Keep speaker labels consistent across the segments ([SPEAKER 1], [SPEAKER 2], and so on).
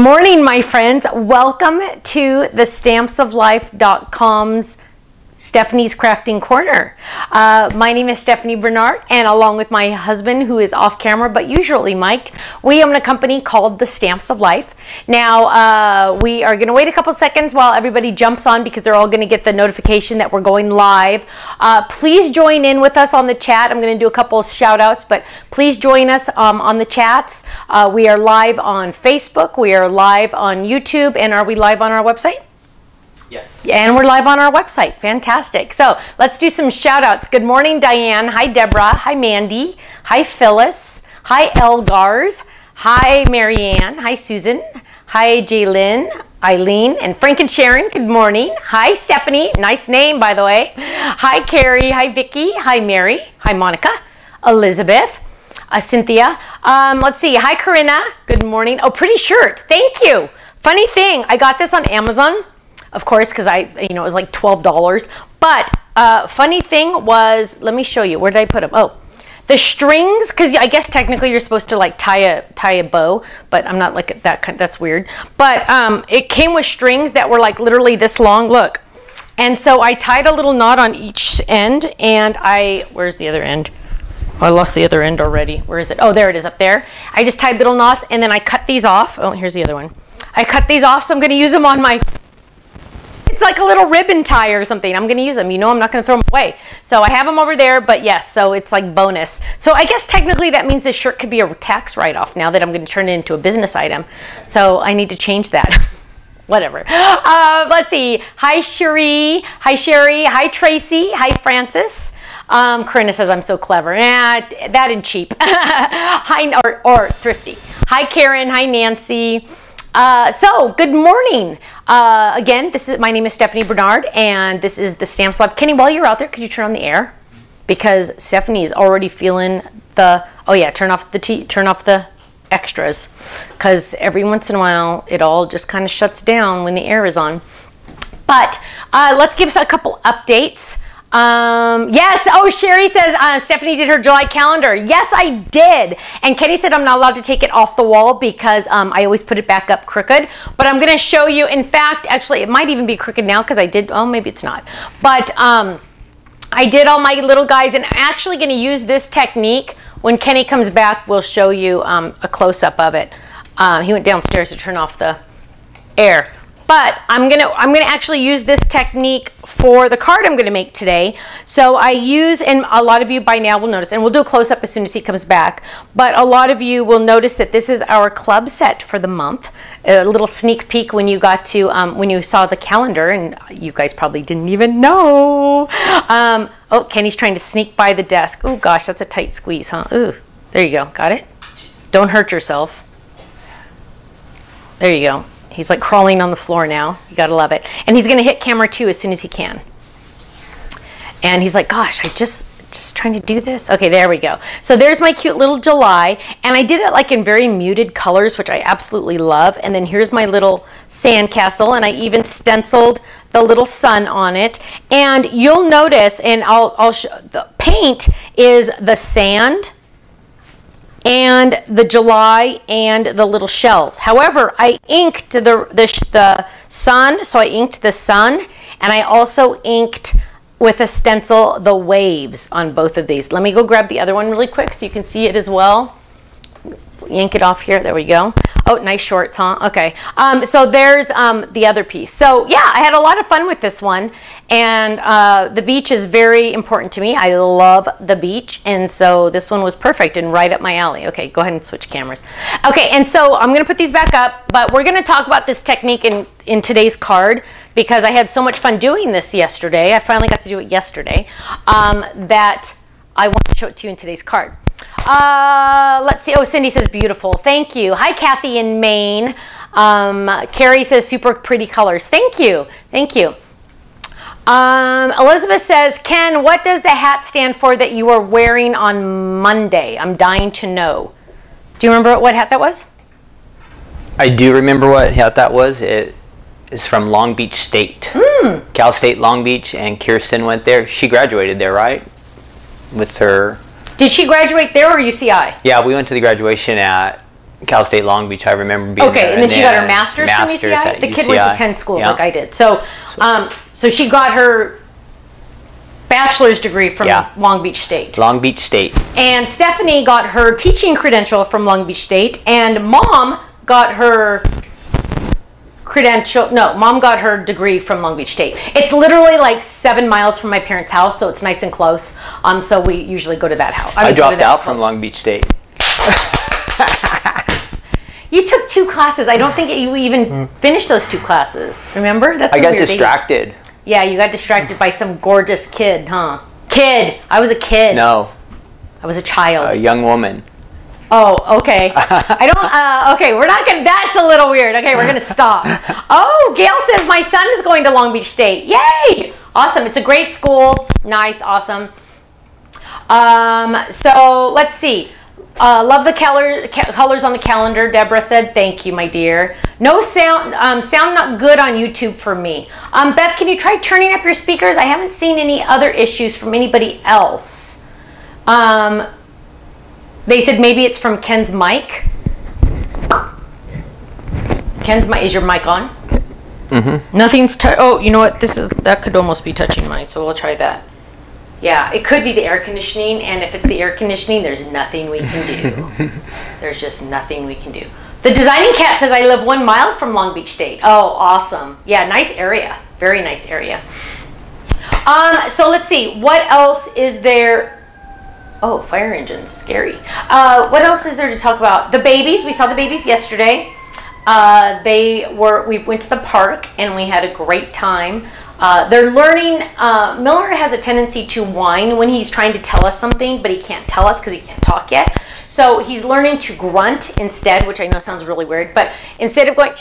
[SPEAKER 1] Morning, my friends. Welcome to the stampsoflife.com's Stephanie's Crafting Corner. Uh, my name is Stephanie Barnard, and along with my husband, who is off camera but usually mic'd, we own a company called The Stamps of Life. Now, uh, we are going to wait a couple seconds while everybody jumps on because they're all going to get the notification that we're going live. Uh, please join in with us on the chat. I'm going to do a couple of shout outs, but please join us um, on the chats. Uh, we are live on Facebook, we are live on YouTube, and are we live on our website?
[SPEAKER 2] Yes.
[SPEAKER 1] And we're live on our website. Fantastic. So let's do some shout outs. Good morning, Diane. Hi, Deborah. Hi, Mandy. Hi, Phyllis. Hi, Elgars. Hi, Marianne. Hi, Susan. Hi, Jaylyn. Eileen and Frank and Sharon, good morning. Hi, Stephanie. Nice name, by the way. Hi, Carrie. Hi, Vicky. Hi, Mary. Hi, Monica. Elizabeth. Uh, Cynthia. Um, let's see. Hi, Corinna. Good morning. Oh, pretty shirt. Thank you. Funny thing, I got this on Amazon of course, because I, you know, it was like $12. But uh, funny thing was, let me show you. Where did I put them? Oh, the strings, because I guess technically you're supposed to like tie a tie a bow, but I'm not like that. Kind, that's weird. But um, it came with strings that were like literally this long. Look, and so I tied a little knot on each end, and I where's the other end? I lost the other end already. Where is it? Oh, there it is up there. I just tied little knots, and then I cut these off. Oh, here's the other one. I cut these off, so I'm going to use them on my it's like a little ribbon tie or something. I'm going to use them. You know, I'm not going to throw them away. So I have them over there, but yes, so it's like bonus. So I guess technically that means this shirt could be a tax write-off now that I'm going to turn it into a business item. So I need to change that. Whatever. Uh, let's see. Hi, Cherie. Hi, Sherry. Hi, Tracy. Hi, Francis. Um, Corinna says I'm so clever. Nah, that and cheap. Hi, or, or thrifty. Hi, Karen. Hi, Nancy. Uh, so, good morning. Uh, again, this is my name is Stephanie Barnard, and this is the Stamps Lab. Kenny, while you're out there, could you turn on the air? Because Stephanie is already feeling the. Oh yeah, turn off the t- turn off the extras, because every once in a while it all just kind of shuts down when the air is on. But uh, let's give us a couple updates. Um, yes. Oh, Sherry says uh, Stephanie did her July calendar. Yes, I did. And Kenny said I'm not allowed to take it off the wall because um, I always put it back up crooked. But I'm going to show you. In fact, actually, it might even be crooked now because I did. Oh, maybe it's not. But um, I did all my little guys, and I'm actually going to use this technique. When Kenny comes back, we'll show you um, a close up of it. Uh, he went downstairs to turn off the air. But I'm gonna I'm gonna actually use this technique for the card I'm gonna make today. So I use, and a lot of you by now will notice, and we'll do a close up as soon as he comes back. But a lot of you will notice that this is our club set for the month. A little sneak peek when you got to um, when you saw the calendar, and you guys probably didn't even know. Um, oh, Kenny's trying to sneak by the desk. Oh gosh, that's a tight squeeze, huh? Ooh, there you go. Got it. Don't hurt yourself. There you go. He's like crawling on the floor now. You gotta love it. And he's gonna hit camera two as soon as he can. And he's like, gosh, I just just trying to do this. Okay, there we go. So there's my cute little July. And I did it like in very muted colors, which I absolutely love. And then here's my little sandcastle. And I even stenciled the little sun on it. And you'll notice, and I'll, I'll show, the paint is the sand and the July and the little shells. However, I inked the, the, the sun, so I inked the sun, and I also inked with a stencil the waves on both of these. Let me go grab the other one really quick so you can see it as well. Yank it off here, there we go. Oh, nice shorts, huh? Okay. Um, so there's um, the other piece. So yeah, I had a lot of fun with this one. And uh, the beach is very important to me. I love the beach. And so this one was perfect and right up my alley. Okay, go ahead and switch cameras. Okay, and so I'm going to put these back up. But we're going to talk about this technique in, in today's card because I had so much fun doing this yesterday. I finally got to do it yesterday. Um, that I want to show it to you in today's card. Uh, let's see. Oh, Cindy says beautiful. Thank you. Hi, Kathy in Maine. Um, Carrie says super pretty colors. Thank you. Thank you. Um, Elizabeth says, Ken, what does the hat stand for that you are wearing on Monday? I'm dying to know. Do you remember what hat that was?
[SPEAKER 2] I do remember what hat that was. It is from Long Beach State. Mm. Cal State Long Beach, and Kirsten went there. She graduated there, right? With her
[SPEAKER 1] did she graduate there or UCI?
[SPEAKER 2] Yeah, we went to the graduation at Cal State Long Beach. I remember being
[SPEAKER 1] Okay,
[SPEAKER 2] there,
[SPEAKER 1] and then she got her master's,
[SPEAKER 2] master's
[SPEAKER 1] from UCI. The kid went to ten schools
[SPEAKER 2] Yeah.
[SPEAKER 1] like I did. So, um, so she got her bachelor's degree from
[SPEAKER 2] Yeah.
[SPEAKER 1] Long Beach State.
[SPEAKER 2] Long Beach State.
[SPEAKER 1] And Stephanie got her teaching credential from Long Beach State, and mom got her credential. No, mom got her degree from Long Beach State. It's literally like seven miles from my parents' house, so it's nice and close. Um, so we usually go to that house.
[SPEAKER 2] I
[SPEAKER 1] mean, go
[SPEAKER 2] dropped
[SPEAKER 1] that
[SPEAKER 2] out from. Long Beach State.
[SPEAKER 1] You took two classes. I don't think you even finished those two classes. Remember? That's
[SPEAKER 2] I
[SPEAKER 1] when
[SPEAKER 2] got
[SPEAKER 1] we were dating.
[SPEAKER 2] distracted.
[SPEAKER 1] Yeah, you got distracted by some gorgeous kid, huh? Kid. I was a kid.
[SPEAKER 2] No,
[SPEAKER 1] I was a child.
[SPEAKER 2] a young woman.
[SPEAKER 1] Oh, okay. I don't. Uh, okay, we're not gonna. That's a little weird. Okay, we're gonna stop. Oh, Gail says my son is going to Long Beach State. Yay! Awesome. It's a great school. Nice. Awesome. Um. So let's see. Uh, love the color, colors on the calendar. Deborah said, "Thank you, my dear." No sound. Um, sound not good on YouTube for me. Um, Beth, can you try turning up your speakers? I haven't seen any other issues from anybody else. Um, they said maybe it's from Ken's mic. Ken's mic. Is your mic on? Mm-hmm. Nothing's. oh, you know what? This is that could almost be touching mine. So we'll try that. Yeah, it could be the air conditioning, and if it's the air conditioning, there's nothing we can do. there's just nothing we can do. The designing cat says I live one mile from Long Beach State. Oh, awesome! Yeah, nice area. Very nice area. Um, so let's see. What else is there? Oh, fire engines, scary. Uh, what else is there to talk about? The babies. We saw the babies yesterday. Uh, they were. We went to the park and we had a great time. Uh, they're learning. Uh, Miller has a tendency to whine when he's trying to tell us something, but he can't tell us because he can't talk yet. So he's learning to grunt instead, which I know sounds really weird. But instead of going,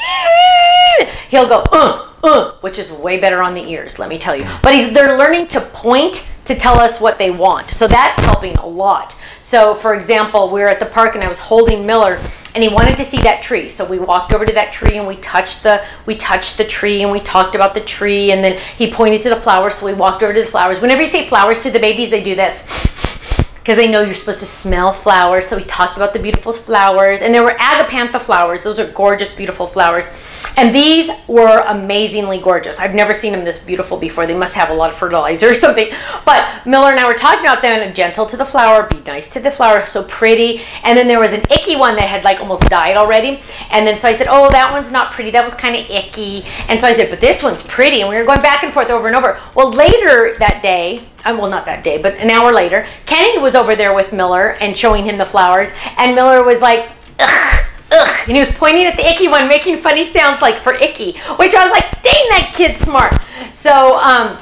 [SPEAKER 1] he'll go, uh, uh, which is way better on the ears, let me tell you. But he's they're learning to point to tell us what they want. So that's helping a lot. So for example, we were at the park and I was holding Miller and he wanted to see that tree. So we walked over to that tree and we touched the we touched the tree and we talked about the tree and then he pointed to the flowers. So we walked over to the flowers. Whenever you say flowers to the babies, they do this because they know you're supposed to smell flowers. So we talked about the beautiful flowers, and there were agapantha flowers. Those are gorgeous, beautiful flowers, and these were amazingly gorgeous. I've never seen them this beautiful before. They must have a lot of fertilizer or something. But Miller and I were talking about them. Gentle to the flower, be nice to the flower, so pretty. And then there was an icky one that had like almost died already. And then so I said, oh, that one's not pretty. That one's kind of icky. And so I said, but this one's pretty. And we were going back and forth over and over. Well, later that day, well, not that day, but an hour later, Kenny was over there with Miller and showing him the flowers, and Miller was like, ugh, ugh, and he was pointing at the icky one, making funny sounds like for icky, which I was like, dang, that kid's smart. So, um,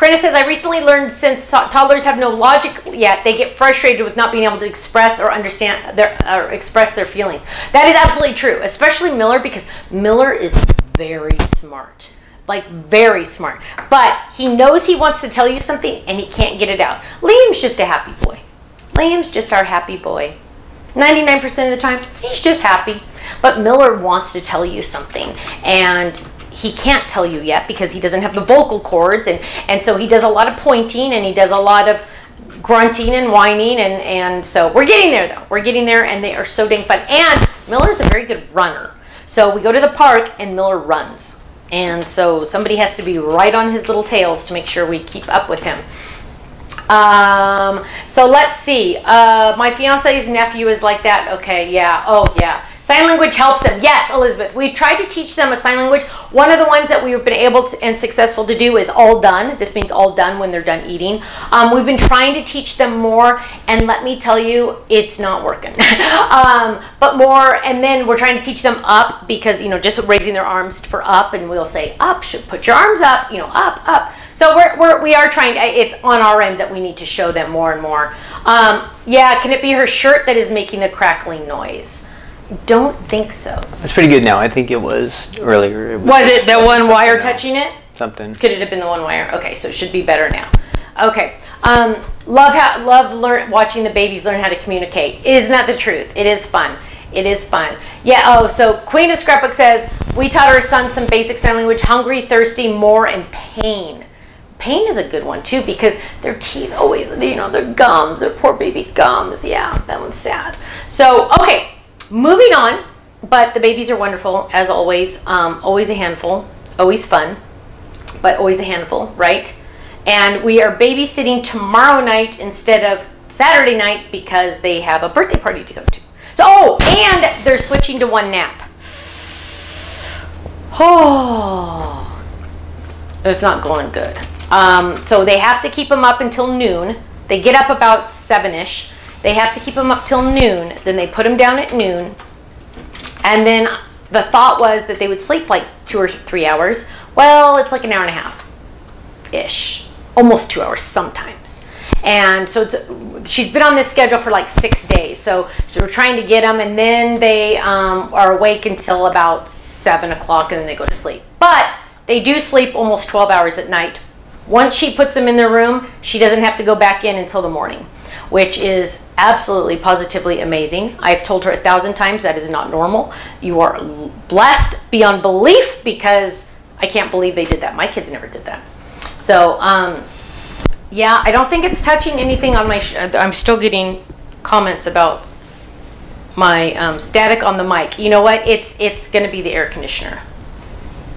[SPEAKER 1] Krina says, I recently learned since toddlers have no logic yet, they get frustrated with not being able to express or understand their or express their feelings. That is absolutely true, especially Miller because Miller is very smart. Like very smart. But he knows he wants to tell you something and he can't get it out. Liam's just a happy boy. Liam's just our happy boy. 99% of the time, he's just happy. But Miller wants to tell you something and he can't tell you yet because he doesn't have the vocal cords and and so he does a lot of pointing and he does a lot of grunting and whining and and so we're getting there though. We're getting there and they are so dang fun. And Miller's a very good runner. So we go to the park and Miller runs. And so somebody has to be right on his little tails to make sure we keep up with him. Um, so let's see. Uh, my fiance's nephew is like that. Okay, yeah. Oh, yeah. Sign language helps them. Yes, Elizabeth. We've tried to teach them a sign language. One of the ones that we've been able to, and successful to do is all done. This means all done when they're done eating. Um, we've been trying to teach them more, and let me tell you, it's not working. um, but more, and then we're trying to teach them up because, you know, just raising their arms for up, and we'll say up, should put your arms up, you know, up, up. So we're, we're, we are trying, it's on our end that we need to show them more and more. Um, yeah, can it be her shirt that is making the crackling noise? Don't think so.
[SPEAKER 2] It's pretty good now. I think it was earlier.
[SPEAKER 1] Was it the one wire touching it?
[SPEAKER 2] Something.
[SPEAKER 1] Could it have been the one wire? Okay, so it should be better now. Okay. Um, love how love learn watching the babies learn how to communicate. Isn't that the truth? It is fun. It is fun. Yeah. Oh, so Queen of Scrapbook says we taught our son some basic sign language: hungry, thirsty, more, and pain. Pain is a good one too because their teeth always, you know, their gums, their poor baby gums. Yeah, that one's sad. So okay. Moving on, but the babies are wonderful as always. Um, always a handful, always fun, but always a handful, right? And we are babysitting tomorrow night instead of Saturday night because they have a birthday party to go to. So, oh, and they're switching to one nap. Oh, it's not going good. Um, so they have to keep them up until noon. They get up about seven ish. They have to keep them up till noon. Then they put them down at noon. And then the thought was that they would sleep like two or three hours. Well, it's like an hour and a half ish, almost two hours sometimes. And so she's been on this schedule for like six days. So, so we're trying to get them, and then they um, are awake until about seven o'clock, and then they go to sleep. But they do sleep almost 12 hours at night. Once she puts them in their room, she doesn't have to go back in until the morning, which is absolutely positively amazing. I've told her a thousand times that is not normal. You are blessed beyond belief because I can't believe they did that. My kids never did that. So, um, yeah, I don't think it's touching anything on my. I'm still getting comments about my um, static on the mic. You know what? It's it's going to be the air conditioner.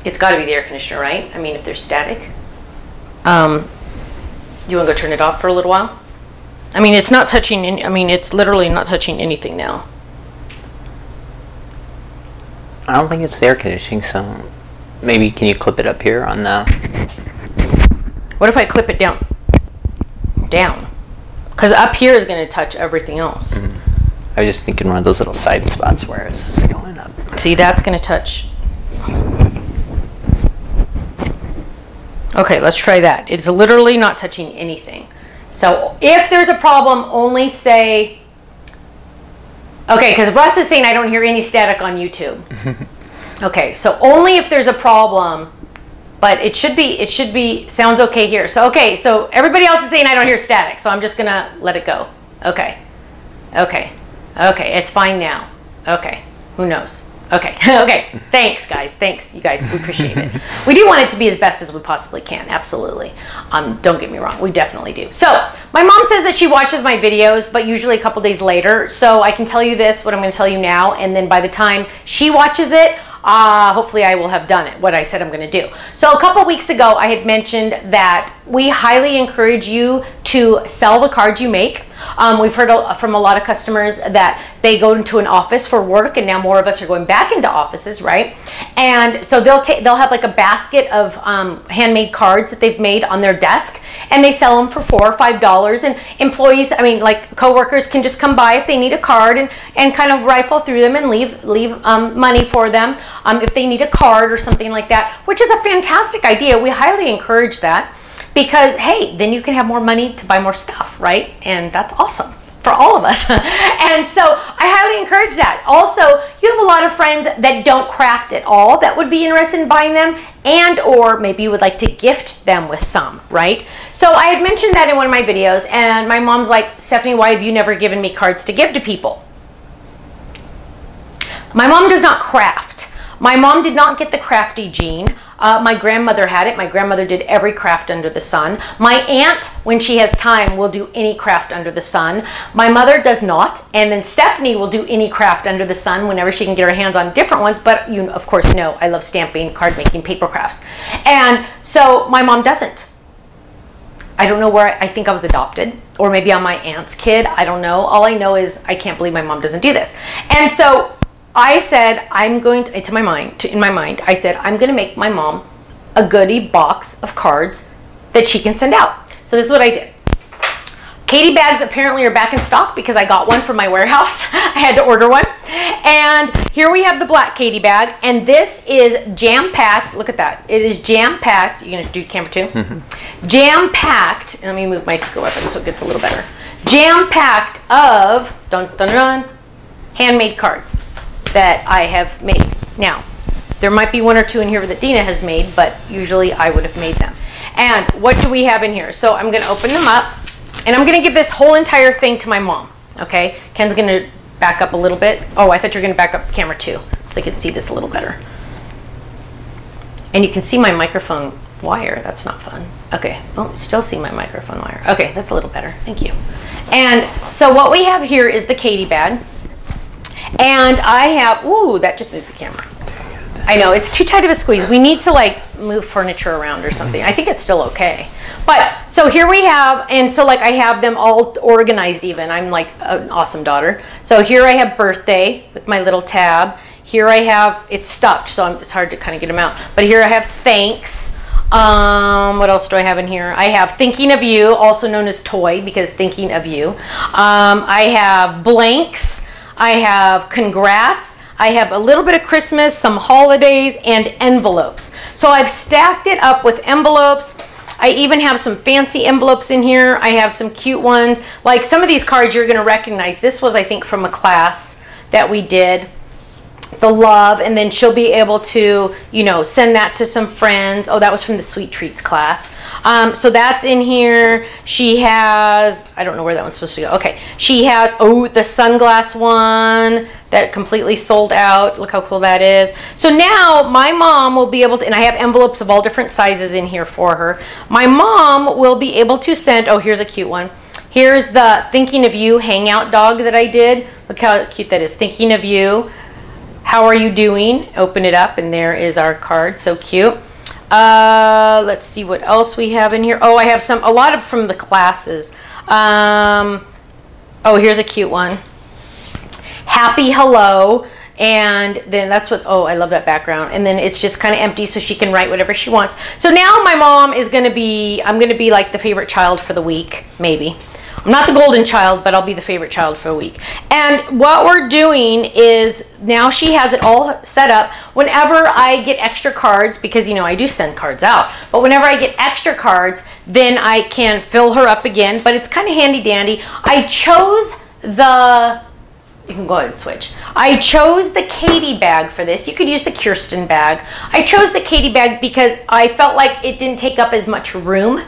[SPEAKER 1] It's got to be the air conditioner, right? I mean, if there's static. Um, you want to go turn it off for a little while? I mean, it's not touching. Any, I mean, it's literally not touching anything now.
[SPEAKER 2] I don't think it's the air conditioning, so maybe can you clip it up here on the.
[SPEAKER 1] What if I clip it down? down because up here is going to touch everything else.
[SPEAKER 2] Mm-hmm. I was just thinking one of those little side spots where it's going up.
[SPEAKER 1] See, that's going to touch. Okay, let's try that. It's literally not touching anything. So if there's a problem, only say. Okay, because Russ is saying I don't hear any static on YouTube. okay, so only if there's a problem but it should be it should be sounds okay here. So okay, so everybody else is saying I don't hear static, so I'm just gonna let it go. Okay, okay, okay, it's fine now. Okay, who knows? Okay, okay. Thanks, guys. Thanks, you guys. We appreciate it. We do want it to be as best as we possibly can. Absolutely. Um, don't get me wrong. We definitely do. So, my mom says that she watches my videos, but usually a couple days later. So, I can tell you this, what I'm going to tell you now, and then by the time she watches it, uh, hopefully I will have done it, what I said I'm going to do. So a couple weeks ago, I had mentioned that we highly encourage you to sell the cards you make. Um, we've heard from a lot of customers that they go into an office for work, and now more of us are going back into offices, right? And so they'll take they'll have like a basket of um, handmade cards that they've made on their desk, and they sell them for four or five dollars. And employees, I mean, like coworkers, can just come by if they need a card and and kind of rifle through them and leave leave um, money for them um, if they need a card or something like that, which is a fantastic idea. We highly encourage that because hey, then you can have more money to buy more stuff, right? And that's awesome for all of us. and so I highly encourage that. Also, you have a lot of friends that don't craft at all that would be interested in buying them and or maybe you would like to gift them with some, right? So I had mentioned that in one of my videos and my mom's like, "Stephanie, why have you never given me cards to give to people?" My mom does not craft. My mom did not get the crafty gene. Uh, my grandmother had it. My grandmother did every craft under the sun. My aunt, when she has time, will do any craft under the sun. My mother does not. And then Stephanie will do any craft under the sun whenever she can get her hands on different ones. But you, of course, know I love stamping, card making, paper crafts. And so my mom doesn't. I don't know where I, I think I was adopted, or maybe I'm my aunt's kid. I don't know. All I know is I can't believe my mom doesn't do this. And so I said, I'm going to, to my mind, to, in my mind, I said, I'm going to make my mom a goodie box of cards that she can send out. So this is what I did. Katie bags apparently are back in stock because I got one from my warehouse. I had to order one. And here we have the black Katie bag. And this is jam-packed. Look at that. It is jam-packed. You're going to do camera 2 mm-hmm. Jam-packed. Let me move my secret weapon so it gets a little better. Jam-packed of, dun dun dun, handmade cards that I have made. Now, there might be one or two in here that Dina has made, but usually I would have made them. And what do we have in here? So I'm going to open them up, and I'm going to give this whole entire thing to my mom. Okay? Ken's going to back up a little bit. Oh, I thought you were going to back up camera too, so they could see this a little better. And you can see my microphone wire. That's not fun. Okay. Oh, still see my microphone wire. Okay, that's a little better. Thank you. And so what we have here is the Katie bag. And I have, ooh, that just moved the camera. I know it's too tight of a squeeze. We need to like move furniture around or something. I think it's still okay. But so here we have, and so like I have them all organized even. I'm like an awesome daughter. So here I have birthday with my little tab. Here I have, it's stuffed, so I'm, it's hard to kind of get them out. But here I have thanks. Um, what else do I have in here? I have thinking of you, also known as toy because thinking of you. Um, I have blanks. I have congrats. I have a little bit of Christmas, some holidays, and envelopes. So I've stacked it up with envelopes. I even have some fancy envelopes in here. I have some cute ones. Like some of these cards you're going to recognize. This was, I think, from a class that we did the love and then she'll be able to you know send that to some friends. Oh that was from the sweet treats class. Um, so that's in here. She has i don't know where that one's supposed to go. Okay. She has oh the sunglass one that completely sold out. Look how cool that is. So now my mom will be able to and i have envelopes of all different sizes in here for her. My mom will be able to send oh here's a cute one. Here's the thinking of you hangout dog that i did. Look how cute that is. Thinking of you how are you doing? Open it up and there is our card. So cute. Uh, let's see what else we have in here. Oh, I have some, a lot of from the classes. Um, oh, here's a cute one. Happy hello. And then that's what, oh, I love that background. And then it's just kind of empty so she can write whatever she wants. So now my mom is going to be, I'm going to be like the favorite child for the week, maybe. I'm not the golden child, but I'll be the favorite child for a week. And what we're doing is now she has it all set up. Whenever I get extra cards, because you know I do send cards out, but whenever I get extra cards, then I can fill her up again. But it's kind of handy dandy. I chose the you can go ahead and switch. I chose the Katie bag for this. You could use the Kirsten bag. I chose the Katie bag because I felt like it didn't take up as much room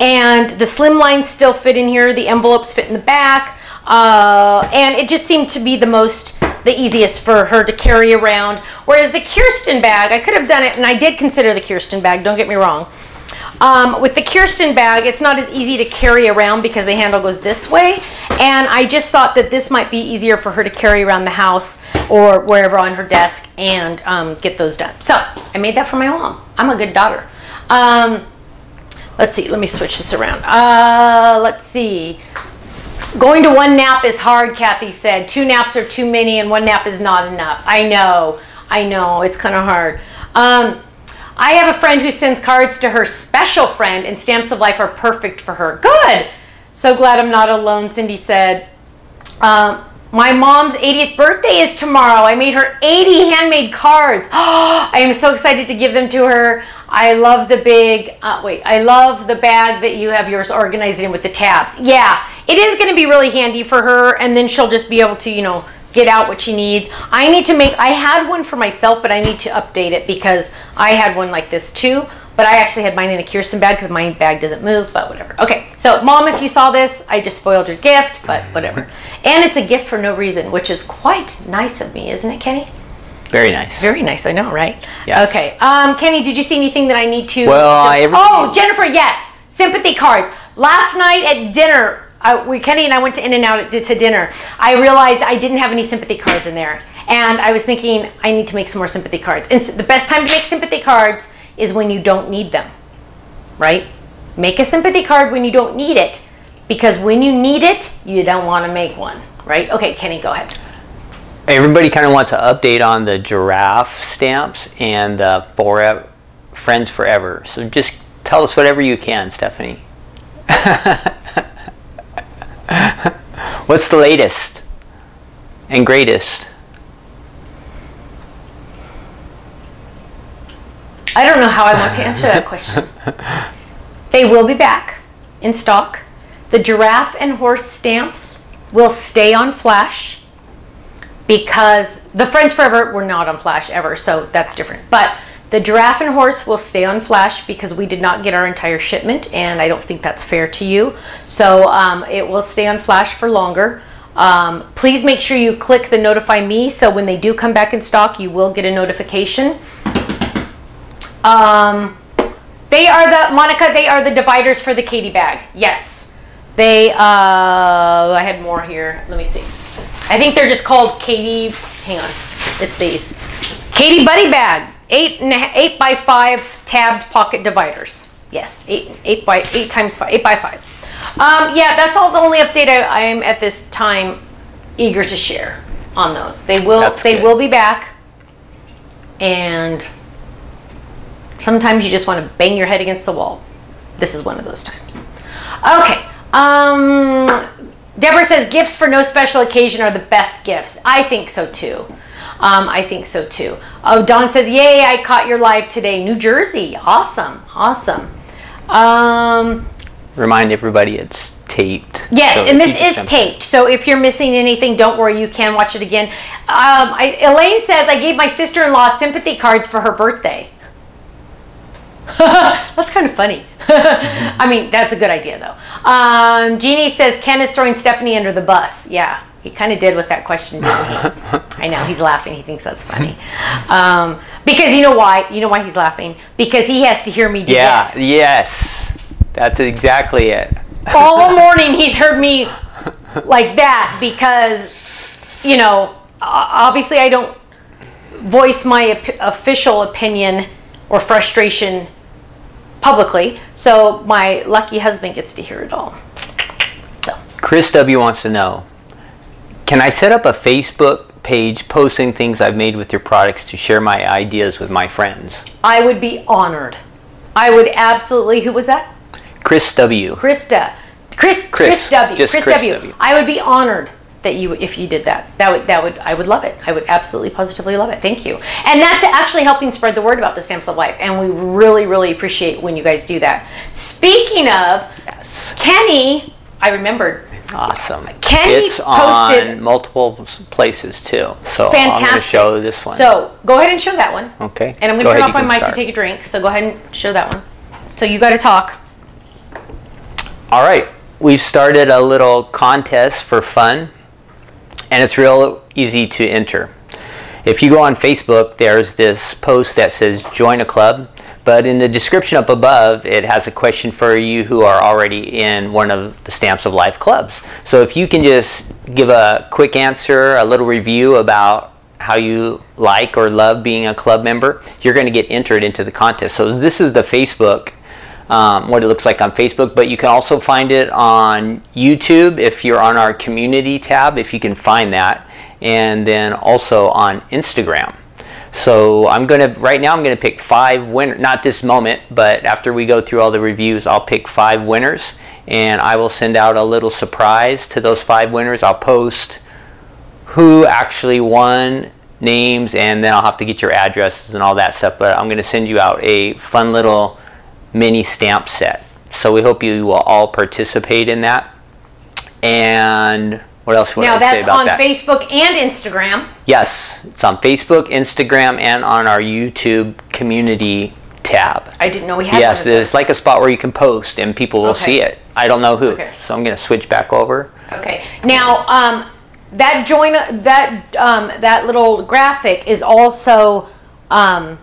[SPEAKER 1] and the slim lines still fit in here. The envelopes fit in the back. Uh, and it just seemed to be the most, the easiest for her to carry around. Whereas the Kirsten bag, I could have done it, and I did consider the Kirsten bag, don't get me wrong. Um, with the Kirsten bag, it's not as easy to carry around because the handle goes this way. And I just thought that this might be easier for her to carry around the house or wherever on her desk and um, get those done. So I made that for my mom. I'm a good daughter. Um, Let's see, let me switch this around. Uh, let's see. Going to one nap is hard, Kathy said. Two naps are too many and one nap is not enough. I know, I know, it's kind of hard. Um, I have a friend who sends cards to her special friend and stamps of life are perfect for her. Good. So glad I'm not alone, Cindy said. Um, my mom's 80th birthday is tomorrow. I made her 80 handmade cards. I am so excited to give them to her. I love the big, uh, wait, I love the bag that you have yours organized in with the tabs. Yeah, it is going to be really handy for her and then she'll just be able to, you know, get out what she needs. I need to make, I had one for myself, but I need to update it because I had one like this too. But I actually had mine in a Kirsten bag because my bag doesn't move, but whatever. Okay, so mom, if you saw this, I just spoiled your gift, but whatever. And it's a gift for no reason, which is quite nice of me, isn't it, Kenny?
[SPEAKER 2] Very nice.
[SPEAKER 1] Very nice, I know, right?
[SPEAKER 2] Yes.
[SPEAKER 1] Okay, um, Kenny, did you see anything that I need to?
[SPEAKER 2] Well, I
[SPEAKER 1] Oh, Jennifer, yes, sympathy cards. Last night at dinner, I, we Kenny and I went to In-N-Out to dinner. I realized I didn't have any sympathy cards in there, and I was thinking I need to make some more sympathy cards. And the best time to make sympathy cards is when you don't need them, right? Make a sympathy card when you don't need it because when you need it, you don't want to make one, right? Okay, Kenny, go ahead.
[SPEAKER 2] Everybody kind of wants an update on the giraffe stamps and the forever, Friends Forever. So just tell us whatever you can, Stephanie. What's the latest and greatest?
[SPEAKER 1] I don't know how I want to answer that question. They will be back in stock. The giraffe and horse stamps will stay on flash because the Friends Forever were not on flash ever, so that's different. But the giraffe and horse will stay on flash because we did not get our entire shipment, and I don't think that's fair to you. So um, it will stay on flash for longer. Um, please make sure you click the notify me so when they do come back in stock, you will get a notification. Um, they are the, Monica, they are the dividers for the Katie bag. Yes. They, uh, I had more here. Let me see. I think they're just called Katie. Hang on, it's these Katie Buddy Bag, eight and a, eight by five tabbed pocket dividers. Yes, eight eight by eight times five, eight by five. Um, yeah, that's all the only update I, am at this time eager to share on those. They will
[SPEAKER 2] That's
[SPEAKER 1] they
[SPEAKER 2] good.
[SPEAKER 1] will be back, and sometimes you just want to bang your head against the wall. This is one of those times. Okay. Um, Deborah says gifts for no special occasion are the best gifts. I think so too. Um, I think so too. Oh, Dawn says, "Yay! I caught your live today, New Jersey. Awesome, awesome." Um,
[SPEAKER 2] Remind everybody it's taped.
[SPEAKER 1] Yes,
[SPEAKER 2] so
[SPEAKER 1] and this is taped. So if you're missing anything, don't worry, you can watch it again. Um, I, Elaine says I gave my sister-in-law sympathy cards for her birthday. that's kind of funny. I mean, that's a good idea though. Um, Jeannie says Ken is throwing Stephanie under the bus. Yeah, he kind of did with that question, didn't he? I know he's laughing. He thinks that's funny. Um, because you know why? You know why he's laughing? Because he has to hear me do
[SPEAKER 2] Yeah,
[SPEAKER 1] this.
[SPEAKER 2] yes. That's exactly it.
[SPEAKER 1] all morning he's heard me like that because you know obviously i don't voice my op- official opinion or frustration publicly so my lucky husband gets to hear it all so
[SPEAKER 2] Chris W wants to know Can I set up a Facebook page posting things I've made with your products to share my ideas with my friends?
[SPEAKER 1] i would be honored i would absolutely who was that
[SPEAKER 2] Chris W.
[SPEAKER 1] krista chris chris,
[SPEAKER 2] Chris,
[SPEAKER 1] w
[SPEAKER 2] just
[SPEAKER 1] chris,
[SPEAKER 2] Chris
[SPEAKER 1] w.
[SPEAKER 2] W.
[SPEAKER 1] i would be honored that you if you did that. That would that would i would love it. I would absolutely positively love it. Thank you. And that's actually helping spread the word about the stamps of life. And we really really appreciate when you guys do that. Speaking of
[SPEAKER 2] Yes.
[SPEAKER 1] kenny i remembered.
[SPEAKER 2] Awesome.
[SPEAKER 1] Kenny
[SPEAKER 2] it's
[SPEAKER 1] posted-
[SPEAKER 2] on multiple places too. So I'm going to
[SPEAKER 1] fantastic.
[SPEAKER 2] show this one.
[SPEAKER 1] so go ahead and show that one.
[SPEAKER 2] Okay.
[SPEAKER 1] and i'm going
[SPEAKER 2] Go
[SPEAKER 1] to turn off my mic to take a drink. So go ahead and show that one. So you got to talk.
[SPEAKER 2] All right, we've started a little contest for fun, and it's real easy to enter. If you go on Facebook, there's this post that says join a club, but in the description up above, it has a question for you who are already in one of the Stamps of Life clubs. So if you can just give a quick answer, a little review about how you like or love being a club member, you're going to get entered into the contest. So this is the Facebook um, what it looks like on Facebook, but you can also find it on YouTube if you're on our community tab, if you can find that, and then also on Instagram. So I'm gonna right now I'm gonna pick five winners. Not this moment, but after we go through all the reviews, I'll pick five winners, and I will send out a little surprise to those five winners. I'll post who actually won names and then I'll have to get your addresses and all that stuff but I'm to send you out a fun little mini stamp set. So we hope you will all participate in that. And what else would
[SPEAKER 1] now
[SPEAKER 2] I say
[SPEAKER 1] that's on facebook and instagram.
[SPEAKER 2] Yes it's on Facebook Instagram and on our YouTube community tab.
[SPEAKER 1] I didn't know we had
[SPEAKER 2] yes there's like a spot where you can post and people will
[SPEAKER 1] Okay.
[SPEAKER 2] see it. I don't know who
[SPEAKER 1] Okay.
[SPEAKER 2] so I'm going to switch back over.
[SPEAKER 1] Okay. Now, um, that join that um, that little graphic is also um,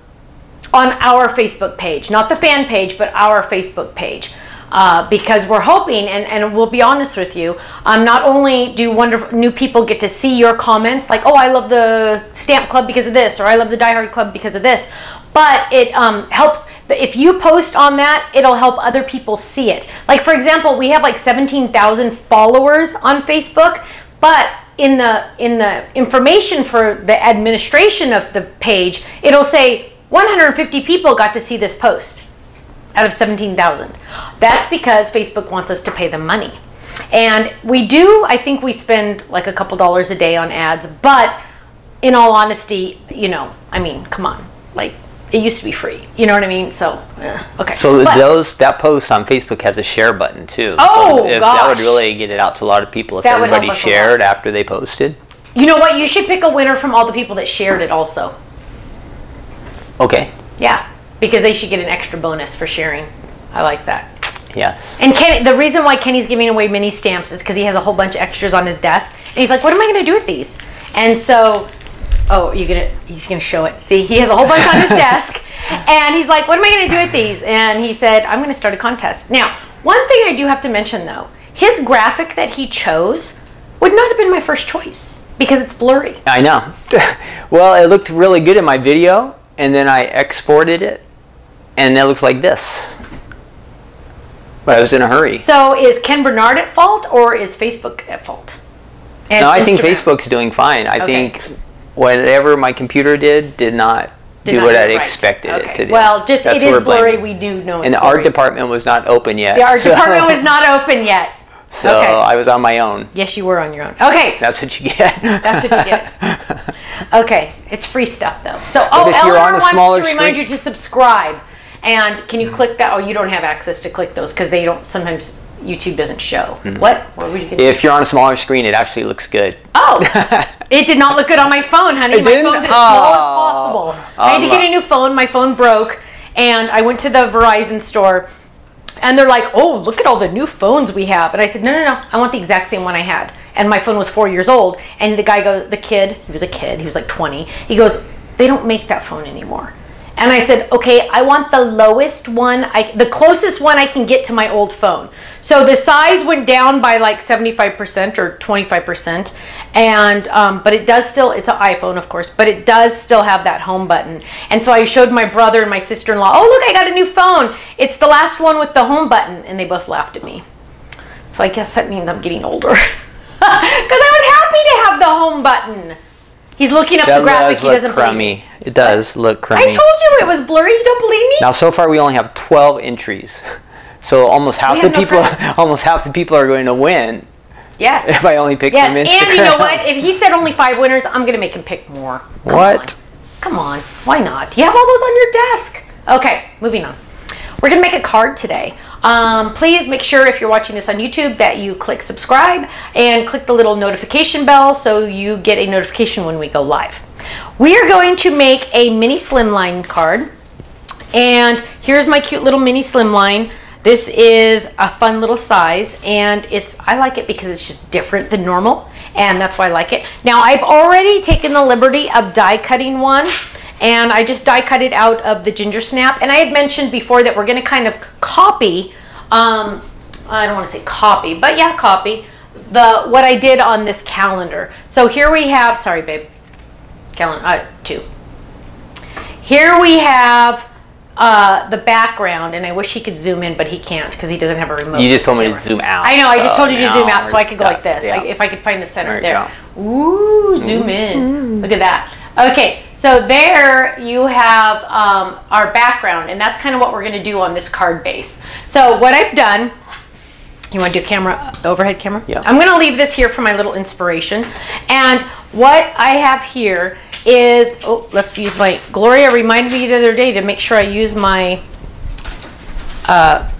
[SPEAKER 1] on our Facebook page, not the fan page, but our Facebook page. Uh, because we're hoping, and, and we'll be honest with you, um, not only do wonderful new people get to see your comments, like, oh, I love the Stamp Club because of this, or I love the Die Hard Club because of this, but it um, helps. If you post on that, it'll help other people see it. Like, for example, we have like 17,000 followers on Facebook, but in the in the information for the administration of the page, it'll say 150 people got to see this post out of 17,000. That's because Facebook wants us to pay them money. And we do, I think we spend like a couple dollars a day on ads, but in all honesty, you know, I mean, come on. Like it used to be free. You know what I mean? So, eh, okay.
[SPEAKER 2] So
[SPEAKER 1] But-
[SPEAKER 2] those that post on Facebook has a share button too.
[SPEAKER 1] Oh,
[SPEAKER 2] so if That would really get it out to a lot of people if
[SPEAKER 1] That
[SPEAKER 2] everybody shared after they posted.
[SPEAKER 1] you know what? You should pick a winner from all the people that shared it also.
[SPEAKER 2] Okay.
[SPEAKER 1] Yeah, because they should get an extra bonus for sharing. I like that.
[SPEAKER 2] Yes.
[SPEAKER 1] And Kenny, the reason why Kenny's giving away mini stamps is because he has a whole bunch of extras on his desk, and he's like, "What am I going to do with these?" And so, oh, you gonna he's gonna show it. See, he has a whole bunch on his desk, and he's like, "What am I going to do with these?" And he said, "I'm going to start a contest." Now, one thing I do have to mention though, his graphic that he chose would not have been my first choice because it's blurry.
[SPEAKER 2] I know. well, it looked really good in my video, and then I exported it, and it looks like this. But I was in a hurry.
[SPEAKER 1] So is Ken Barnard at fault or is Facebook at fault? And
[SPEAKER 2] No, I think
[SPEAKER 1] Instagram?
[SPEAKER 2] Facebook's doing fine. I
[SPEAKER 1] Okay.
[SPEAKER 2] think whatever my computer did did not
[SPEAKER 1] Did
[SPEAKER 2] do
[SPEAKER 1] not
[SPEAKER 2] what I'd
[SPEAKER 1] right.
[SPEAKER 2] expected
[SPEAKER 1] Okay.
[SPEAKER 2] it to do.
[SPEAKER 1] Well, just
[SPEAKER 2] That's
[SPEAKER 1] it is blurry.
[SPEAKER 2] blaming.
[SPEAKER 1] We do know it's
[SPEAKER 2] and the
[SPEAKER 1] blurry.
[SPEAKER 2] art department was not open yet.
[SPEAKER 1] The art
[SPEAKER 2] so-
[SPEAKER 1] department was not open yet.
[SPEAKER 2] So
[SPEAKER 1] okay.
[SPEAKER 2] I was on my own.
[SPEAKER 1] Yes, you were on your own. Okay.
[SPEAKER 2] That's what you get.
[SPEAKER 1] That's what you get. Okay, it's free stuff though. So, oh,
[SPEAKER 2] if you're
[SPEAKER 1] Eleanor
[SPEAKER 2] on a
[SPEAKER 1] wants to remind you to subscribe. And can you click that? Oh, you don't have access to click those because they don't. Sometimes YouTube doesn't show. What? What were you gonna?
[SPEAKER 2] if you're on a smaller screen, it actually looks good.
[SPEAKER 1] Oh, it did not look good on my phone, honey.
[SPEAKER 2] It
[SPEAKER 1] my
[SPEAKER 2] didn't?
[SPEAKER 1] phone's as small as
[SPEAKER 2] Oh.
[SPEAKER 1] possible. I had to
[SPEAKER 2] Um,
[SPEAKER 1] get a new phone. My phone broke, and I went to the Verizon store, and they're like, "Oh, look at all the new phones we have." And I said, "No, no, no. I want the exact same one I had." And my phone was four years old. And the guy goes, the kid, he was a kid, he was like 20. He goes, "They don't make that phone anymore." And I said, okay, I want the lowest one, I, the closest one I can get to my old phone. So the size went down by like 75% or 25%. And, um, but it does still, it's an iPhone, of course, but it does still have that home button. And so I showed my brother and my sister in law, oh, look, I got a new phone. It's the last one with the home button. And they both laughed at me. So I guess that means I'm getting older. Because I was happy to have the home button. He's looking up
[SPEAKER 2] That
[SPEAKER 1] the graphic.
[SPEAKER 2] does
[SPEAKER 1] He
[SPEAKER 2] look
[SPEAKER 1] doesn't
[SPEAKER 2] crummy.
[SPEAKER 1] me.
[SPEAKER 2] It does look crummy.
[SPEAKER 1] I told you it was blurry. You don't believe me?
[SPEAKER 2] Now, so far we only have 12 entries, so almost half the
[SPEAKER 1] no
[SPEAKER 2] people,
[SPEAKER 1] friends.
[SPEAKER 2] almost half the people are going to win
[SPEAKER 1] Yes.
[SPEAKER 2] if I only pick
[SPEAKER 1] yes,
[SPEAKER 2] from
[SPEAKER 1] and you know what? If he said only five winners, I'm gonna make him pick more. Come
[SPEAKER 2] What?
[SPEAKER 1] on. Come on. Why not? You have all those on your desk. Okay, moving on. We're gonna make a card today. Um, please make sure if you're watching this on YouTube that you click subscribe and click the little notification bell so you get a notification when we go live. We are going to make a mini slimline card. And here's my cute little mini slimline. This is a fun little size and it's I like it because it's just different than normal and that's why I like it. Now I've already taken the liberty of die cutting one and I just die cut it out of the ginger snap and I had mentioned before that we're going to kind of copy um, I don't want to say copy but yeah copy the what I did on this calendar. So here we have sorry babe calendar uh, two here we have uh, the background, and I wish he could zoom in, but he can't because he doesn't have a remote.
[SPEAKER 2] You just told me to zoom out.
[SPEAKER 1] I know. I just told you to zoom out so I could go
[SPEAKER 2] we're
[SPEAKER 1] like this.
[SPEAKER 2] Yeah.
[SPEAKER 1] if I could find the center
[SPEAKER 2] There
[SPEAKER 1] there. Ooh, zoom in. Look at that. Okay, so there you have um, our background, and that's kind of what we're going to do on this card base. So what I've done. You want to do camera, overhead camera?
[SPEAKER 2] Yeah.
[SPEAKER 1] I'm going to leave this here for my little inspiration. And what I have here is, oh, let's use my, Gloria reminded me the other day to make sure I use my uh,